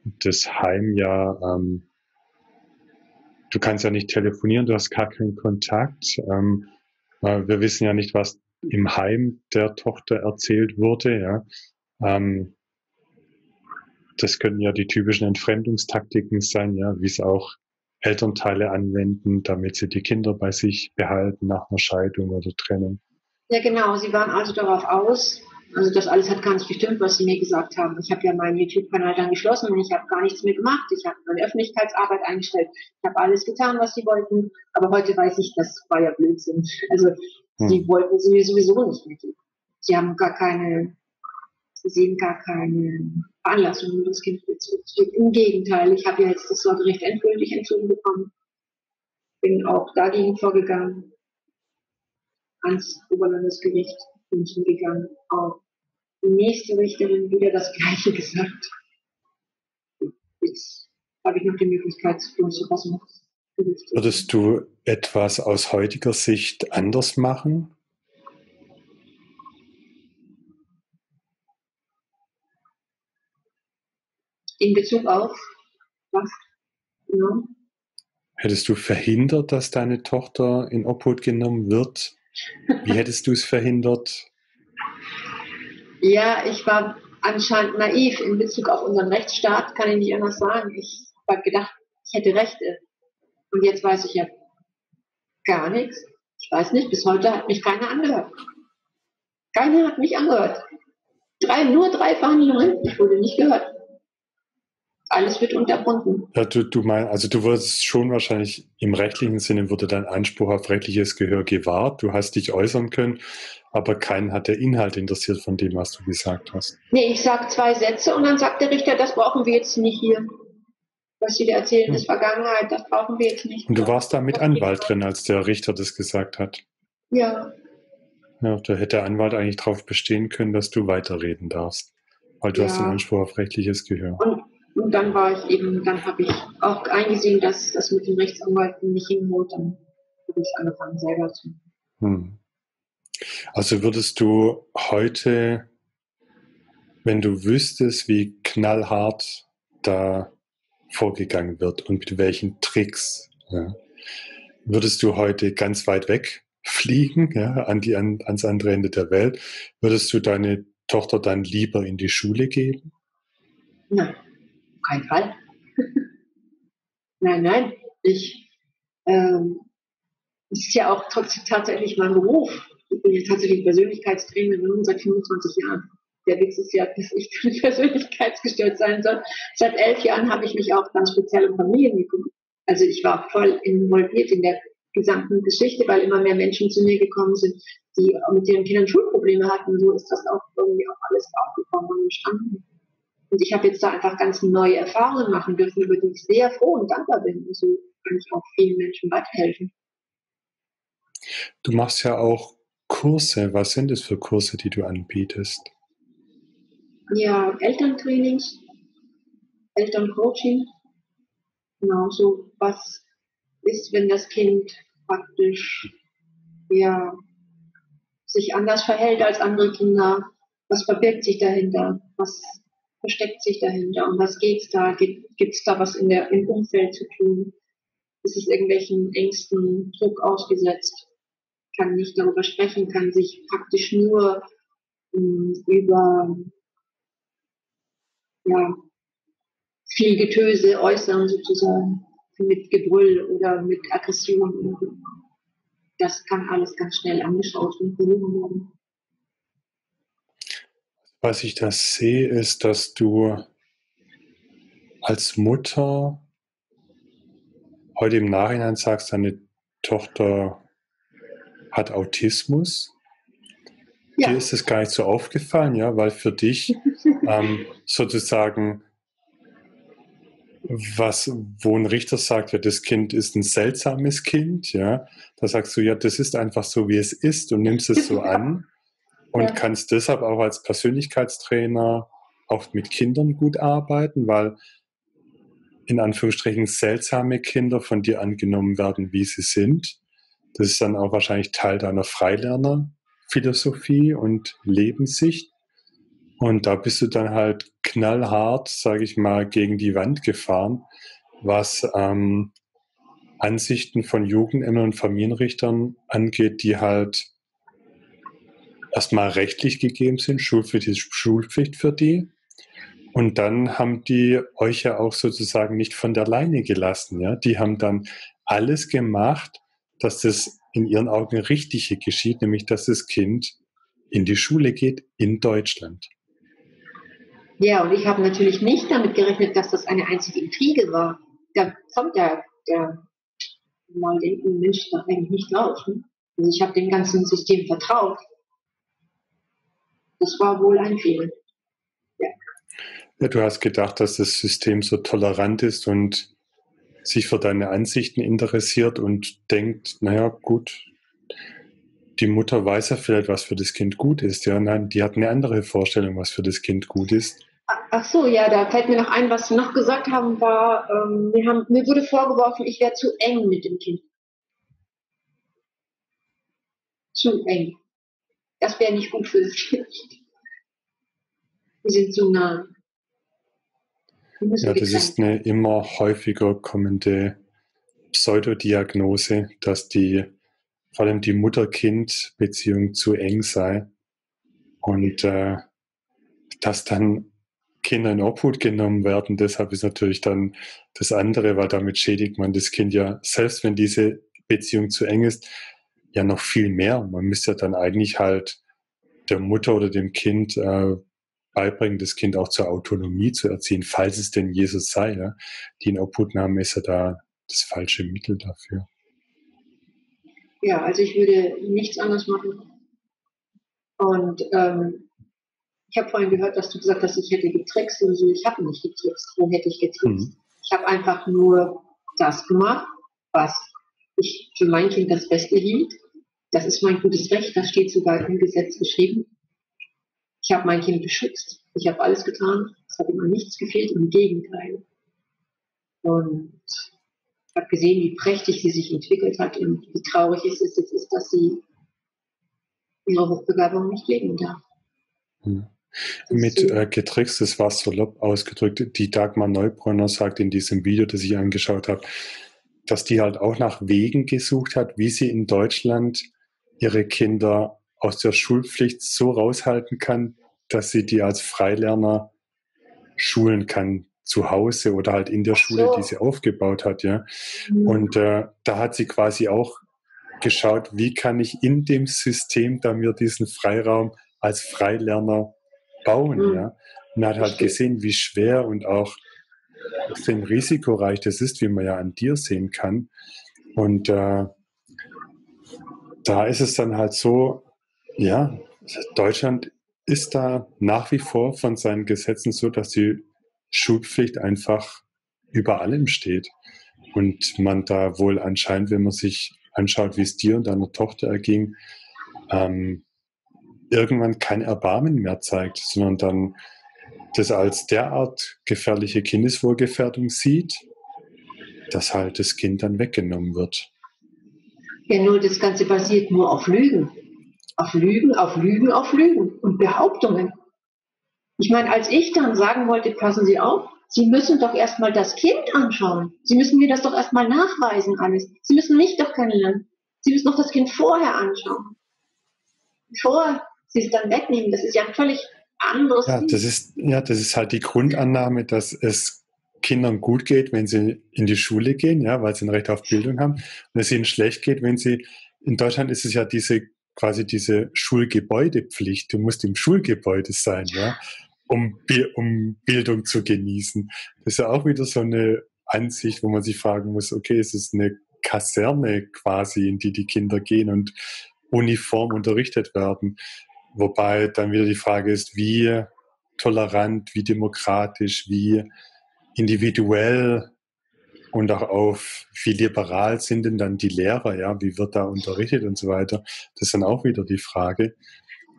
das Heim ja ähm, du kannst ja nicht telefonieren, du hast gar keinen Kontakt. Ähm, äh, wir wissen ja nicht, was im Heim der Tochter erzählt wurde. Ja. Ähm, das können ja die typischen Entfremdungstaktiken sein, ja, wie es auch Elternteile anwenden, damit sie die Kinder bei sich behalten nach einer Scheidung oder Trennung. Ja, genau. Sie waren also darauf aus, also das alles hat gar nicht gestimmt, was Sie mir gesagt haben. Ich habe ja meinen YouTube-Kanal dann geschlossen und ich habe gar nichts mehr gemacht. Ich habe meine Öffentlichkeitsarbeit eingestellt. Ich habe alles getan, was Sie wollten. Aber heute weiß ich, das war ja Blödsinn. Also hm. Sie wollten sie mir sowieso nicht mehr geben. Sie haben gar keine, Sie sehen gar keine Veranlassung, um das Kind zurückzugeben. Im Gegenteil, ich habe ja jetzt das Sorgerecht endgültig entzogen bekommen. Bin auch dagegen vorgegangen. Ans Oberlandesgericht bin ich hingegangen. Auch die nächste Richterin wieder das Gleiche gesagt. Jetzt habe ich noch die Möglichkeit, durchzupassen. Würdest du etwas aus heutiger Sicht anders machen? In Bezug auf was? Genau. Hättest du verhindert, dass deine Tochter in Obhut genommen wird? Wie hättest du es verhindert? Ja, ich war anscheinend naiv in Bezug auf unseren Rechtsstaat, kann ich nicht anders sagen. Ich habe gedacht, ich hätte Rechte. Und jetzt weiß ich ja gar nichts. Ich weiß nicht, bis heute hat mich keiner angehört. Keiner hat mich angehört. Drei, nur drei Verhandlungen, ich wurde nicht gehört alles wird unterbunden. Ja, du, du meinst, also du würdest schon wahrscheinlich im rechtlichen Sinne wurde dein Anspruch auf rechtliches Gehör gewahrt. Du hast dich äußern können, aber keinen hat der Inhalt interessiert von dem, was du gesagt hast. Nee, ich sage zwei Sätze und dann sagt der Richter, das brauchen wir jetzt nicht hier. Was Sie da erzählen, hm. ist Vergangenheit, das brauchen wir jetzt nicht. Und du warst da mit Anwalt drin, als der Richter das gesagt hat. Ja. Ja, da hätte der Anwalt eigentlich darauf bestehen können, dass du weiterreden darfst. Weil du ja. hast den Anspruch auf rechtliches Gehör. Und und dann war ich eben, dann habe ich auch eingesehen, dass das mit den Rechtsanwälten nicht hinhaut. Dann habe ich angefangen selber zu. Hm. Also würdest du heute, wenn du wüsstest, wie knallhart da vorgegangen wird und mit welchen Tricks, ja, würdest du heute ganz weit weg fliegen, ja, an die, an, ans andere Ende der Welt? Würdest du deine Tochter dann lieber in die Schule geben? Nein keinen Fall. nein, nein, ich, ähm, ist ja auch trotzdem tatsächlich mein Beruf. Ich bin ja tatsächlich Persönlichkeitstrainerin seit 25 Jahren. Der Witz ist ja, dass ich persönlichkeitsgestört sein soll. Seit elf Jahren habe ich mich auch ganz speziell um Familien gekümmert. Also ich war voll involviert in der gesamten Geschichte, weil immer mehr Menschen zu mir gekommen sind, die mit ihren Kindern Schulprobleme hatten. So ist das auch irgendwie auch alles aufgekommen und entstanden. Und ich habe jetzt da einfach ganz neue Erfahrungen machen dürfen, über die ich sehr froh und dankbar bin. Und so kann ich auch vielen Menschen weiterhelfen. Du machst ja auch Kurse. Was sind es für Kurse, die du anbietest? Ja, Elterntrainings, Elterncoaching. Genau, so was ist, wenn das Kind praktisch ja, sich anders verhält als andere Kinder. Was verbirgt sich dahinter? Was versteckt sich dahinter? Um was geht's da? Gibt es da was in der, im Umfeld zu tun? Ist es irgendwelchen Ängsten, Druck ausgesetzt? Kann nicht darüber sprechen, kann sich praktisch nur um, ähm, über ja, viel Getöse äußern sozusagen, mit Gebrüll oder mit Aggression. Das kann alles ganz schnell angeschaut und behoben werden. Was ich da sehe, ist, dass du als Mutter heute im Nachhinein sagst, deine Tochter hat Autismus. Ja. Dir ist es gar nicht so aufgefallen, ja, weil für dich ähm, sozusagen was, wo ein Richter sagt, ja, das Kind ist ein seltsames Kind, ja, da sagst du, ja, das ist einfach so, wie es ist und nimmst es so an und ja. kannst deshalb auch als Persönlichkeitstrainer auch mit Kindern gut arbeiten, weil in Anführungsstrichen seltsame Kinder von dir angenommen werden, wie sie sind. Das ist dann auch wahrscheinlich Teil deiner Freilernerphilosophie und Lebenssicht. Und da bist du dann halt knallhart, sage ich mal, gegen die Wand gefahren, was ähm, Ansichten von Jugendämtern und Familienrichtern angeht, die halt erstmal rechtlich gegeben sind. Schulpflicht ist Schulpflicht für die. Und dann haben die euch ja auch sozusagen nicht von der Leine gelassen. Ja? Die haben dann alles gemacht, dass das in ihren Augen Richtige geschieht, nämlich dass das Kind in die Schule geht in Deutschland. Ja, und ich habe natürlich nicht damit gerechnet, dass das eine einzige Intrige war. Da kommt der, der mal denkende Mensch da eigentlich nicht drauf. Ne? Also ich habe dem ganzen System vertraut. Das war wohl ein Fehler. Ja. ja, du hast gedacht, dass das System so tolerant ist und sich für deine Ansichten interessiert und denkt, naja, gut, die Mutter weiß ja vielleicht, was für das Kind gut ist. Ja, nein, die hat eine andere Vorstellung, was für das Kind gut ist. Ach so, ja, da fällt mir noch ein, was wir noch gesagt haben, war, ähm, mir, haben, mir wurde vorgeworfen, ich wäre zu eng mit dem Kind. Zu eng. Das wäre nicht gut für das Kind. Wir sind zu nah. Ja, das ist eine immer häufiger kommende Pseudodiagnose, dass die, vor allem die Mutter-Kind-Beziehung zu eng sei und äh, dass dann Kinder in Obhut genommen werden. Deshalb ist natürlich dann das andere, weil damit schädigt man das Kind ja, selbst wenn diese Beziehung zu eng ist, ja noch viel mehr. Man müsste ja dann eigentlich halt der Mutter oder dem Kind äh, beibringen, das Kind auch zur Autonomie zu erziehen, falls es denn Jesus sei. Ja? Die Inobhutnahme ist ja da das falsche Mittel dafür. Ja, also ich würde nichts anderes machen. Und ähm, ich habe vorhin gehört, dass du gesagt hast, ich hätte getrickst und so. Ich habe nicht getrickst. Wo hätte ich getrickst? Mhm. Ich habe einfach nur das gemacht, was ich für mein Kind das Beste hielt. Das ist mein gutes Recht, das steht sogar im Gesetz geschrieben. Ich habe mein Kind beschützt. Ich habe alles getan. Es hat immer nichts gefehlt, im Gegenteil. Und ich habe gesehen, wie prächtig sie sich entwickelt hat und wie traurig es ist, jetzt ist, dass sie ihre Hochbegabung nicht leben darf. Hm. Mit äh, getrickst, das war salopp ausgedrückt. Die Dagmar Neubronner sagt in diesem Video, das ich angeschaut habe, dass die halt auch nach Wegen gesucht hat, wie sie in Deutschland ihre Kinder aus der Schulpflicht so raushalten kann, dass sie die als Freilerner schulen kann zu Hause oder halt in der Schule, so. die sie aufgebaut hat, ja. Mhm. Und äh, da hat sie quasi auch geschaut, wie kann ich in dem System da mir diesen Freiraum als Freilerner bauen, mhm. ja. Und hat halt gesehen, wie schwer und auch extrem risikoreich das ist, wie man ja an dir sehen kann. Und äh, da ist es dann halt so, ja, Deutschland ist da nach wie vor von seinen Gesetzen so, dass die Schulpflicht einfach über allem steht. Und man da wohl anscheinend, wenn man sich anschaut, wie es dir und deiner Tochter erging, ähm, irgendwann kein Erbarmen mehr zeigt, sondern dann das als derart gefährliche Kindeswohlgefährdung sieht, dass halt das Kind dann weggenommen wird. Ja, nur das Ganze basiert nur auf Lügen. Auf Lügen, auf Lügen, auf Lügen und Behauptungen. Ich meine, als ich dann sagen wollte, passen Sie auf, Sie müssen doch erstmal das Kind anschauen. Sie müssen mir das doch erstmal nachweisen, alles. Sie müssen mich doch kennenlernen. Sie müssen doch das Kind vorher anschauen. Bevor Sie es dann wegnehmen, das ist ja völlig anderes. Ja, das ist, ja, das ist halt die Grundannahme, dass es Kindern gut geht, wenn sie in die Schule gehen, ja, weil sie ein Recht auf Bildung haben. Und es ihnen schlecht geht, wenn sie, in Deutschland ist es ja diese quasi diese Schulgebäudepflicht. Du musst im Schulgebäude sein, ja, um, um Bildung zu genießen. Das ist ja auch wieder so eine Ansicht, wo man sich fragen muss, okay, es ist eine Kaserne quasi, in die die Kinder gehen und uniform unterrichtet werden. Wobei dann wieder die Frage ist, wie tolerant, wie demokratisch, wie individuell und auch auf, wie liberal sind denn dann die Lehrer, ja, wie wird da unterrichtet und so weiter. Das ist dann auch wieder die Frage.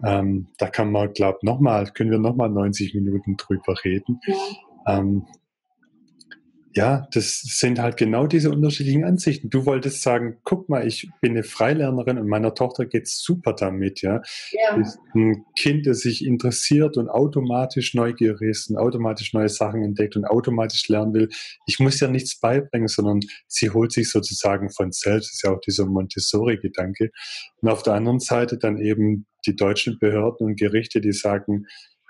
Ähm, da kann man, glaube nochmal, können wir nochmal 90 Minuten drüber reden. Ähm, ja, das sind halt genau diese unterschiedlichen Ansichten. Du wolltest sagen, guck mal, ich bin eine Freilernerin und meiner Tochter geht's super damit, ja. ja. Ist ein Kind, das sich interessiert und automatisch neugierig ist und automatisch neue Sachen entdeckt und automatisch lernen will. Ich muss ja nichts beibringen, sondern sie holt sich sozusagen von selbst. Das ist ja auch dieser Montessori-Gedanke. Und auf der anderen Seite dann eben die deutschen Behörden und Gerichte, die sagen,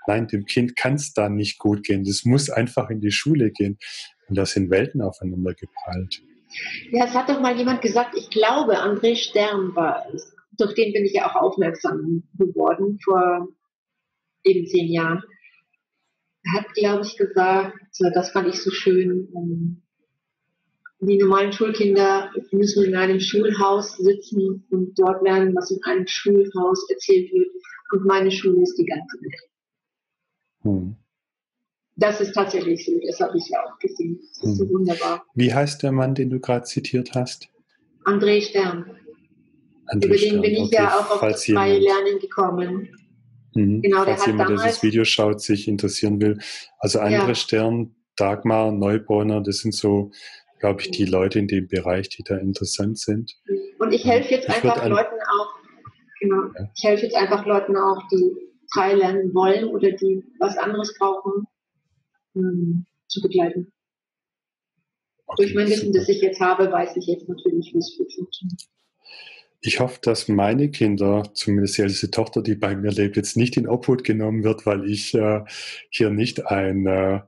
nein, dem Kind kann es da nicht gut gehen. Das muss einfach in die Schule gehen. Und da sind Welten aufeinander geprallt. Ja, es hat doch mal jemand gesagt, ich glaube, André Stern war es. Durch den bin ich ja auch aufmerksam geworden vor eben zehn Jahren. Er hat, glaube ich, gesagt, das fand ich so schön, ähm, die normalen Schulkinder müssen in einem Schulhaus sitzen und dort lernen, was in einem Schulhaus erzählt wird. Und meine Schule ist die ganze Welt. Hm. Das ist tatsächlich so, das habe ich ja auch gesehen. Das ist so hm. wunderbar. Wie heißt der Mann, den du gerade zitiert hast? André Stern. André Über den bin ich okay. ja auch auf das freie Lernen gekommen. Mhm. Genau, Falls jemand, der das Video schaut, sich interessieren will. Also André ja. Stern, Dagmar, Neubronner, das sind so, glaube ich, die Leute in dem Bereich, die da interessant sind. Und ich helfe jetzt ich einfach Leuten auch, genau, ja. ich helfe jetzt einfach Leuten auch, die frei lernen wollen oder die was anderes brauchen, ähm, zu begleiten. Okay, Durch mein Wissen, das ich jetzt habe, weiß ich jetzt natürlich, wie es funktioniert. Ich hoffe, dass meine Kinder, zumindest die älteste Tochter, die bei mir lebt, jetzt nicht in Obhut genommen wird, weil ich äh, hier nicht ein äh,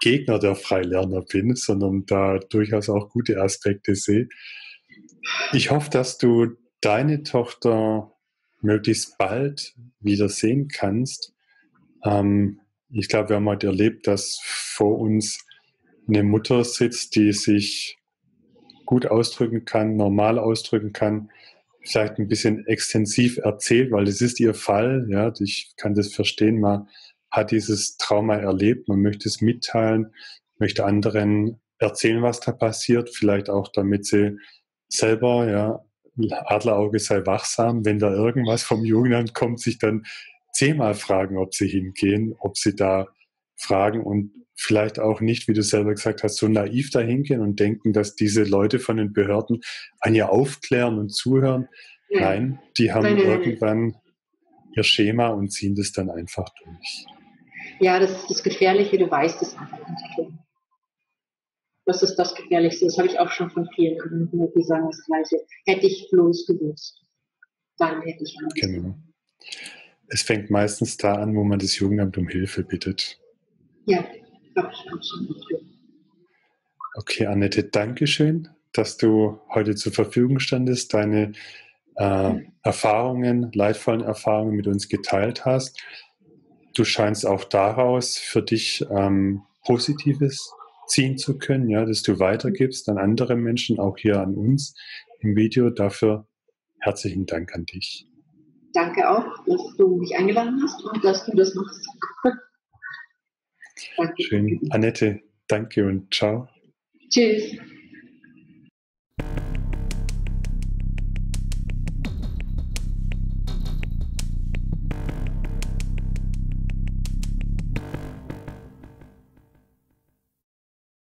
Gegner der Freilerner bin, sondern da durchaus auch gute Aspekte sehe. Ich hoffe, dass du deine Tochter möglichst bald wieder sehen kannst. Ähm, ich glaube, wir haben heute erlebt, dass vor uns eine Mutter sitzt, die sich gut ausdrücken kann, normal ausdrücken kann, vielleicht ein bisschen extensiv erzählt, weil das ist ihr Fall. Ja, ich kann das verstehen. Man hat dieses Trauma erlebt, man möchte es mitteilen, möchte anderen erzählen, was da passiert, vielleicht auch, damit sie selber, ja, Adlerauge sei wachsam, wenn da irgendwas vom Jugendamt kommt, sich dann zehnmal fragen, ob sie hingehen, ob sie da fragen und vielleicht auch nicht, wie du selber gesagt hast, so naiv da hingehen und denken, dass diese Leute von den Behörden an ihr aufklären und zuhören. Ja. Nein, die haben nein, nein, irgendwann nein. ihr Schema und ziehen das dann einfach durch. Ja, das ist das Gefährliche, du weißt es einfach nicht. Das ist das Gefährlichste. Das habe ich auch schon von vielen anderen die sagen das Gleiche. Hätte ich bloß gewusst, dann hätte ich anders. Genau. Es fängt meistens da an, wo man das Jugendamt um Hilfe bittet. Ja, glaube ich auch schon. Okay, Annette, danke schön, dass du heute zur Verfügung standest, deine äh, Erfahrungen, leidvollen Erfahrungen mit uns geteilt hast. Du scheinst auch daraus für dich ähm, Positives ziehen zu können, ja, dass du weitergibst an andere Menschen, auch hier an uns im Video. Dafür herzlichen Dank an dich danke auch, dass du mich eingeladen hast und dass du das machst. danke. Schön. Annette, danke und ciao. Tschüss.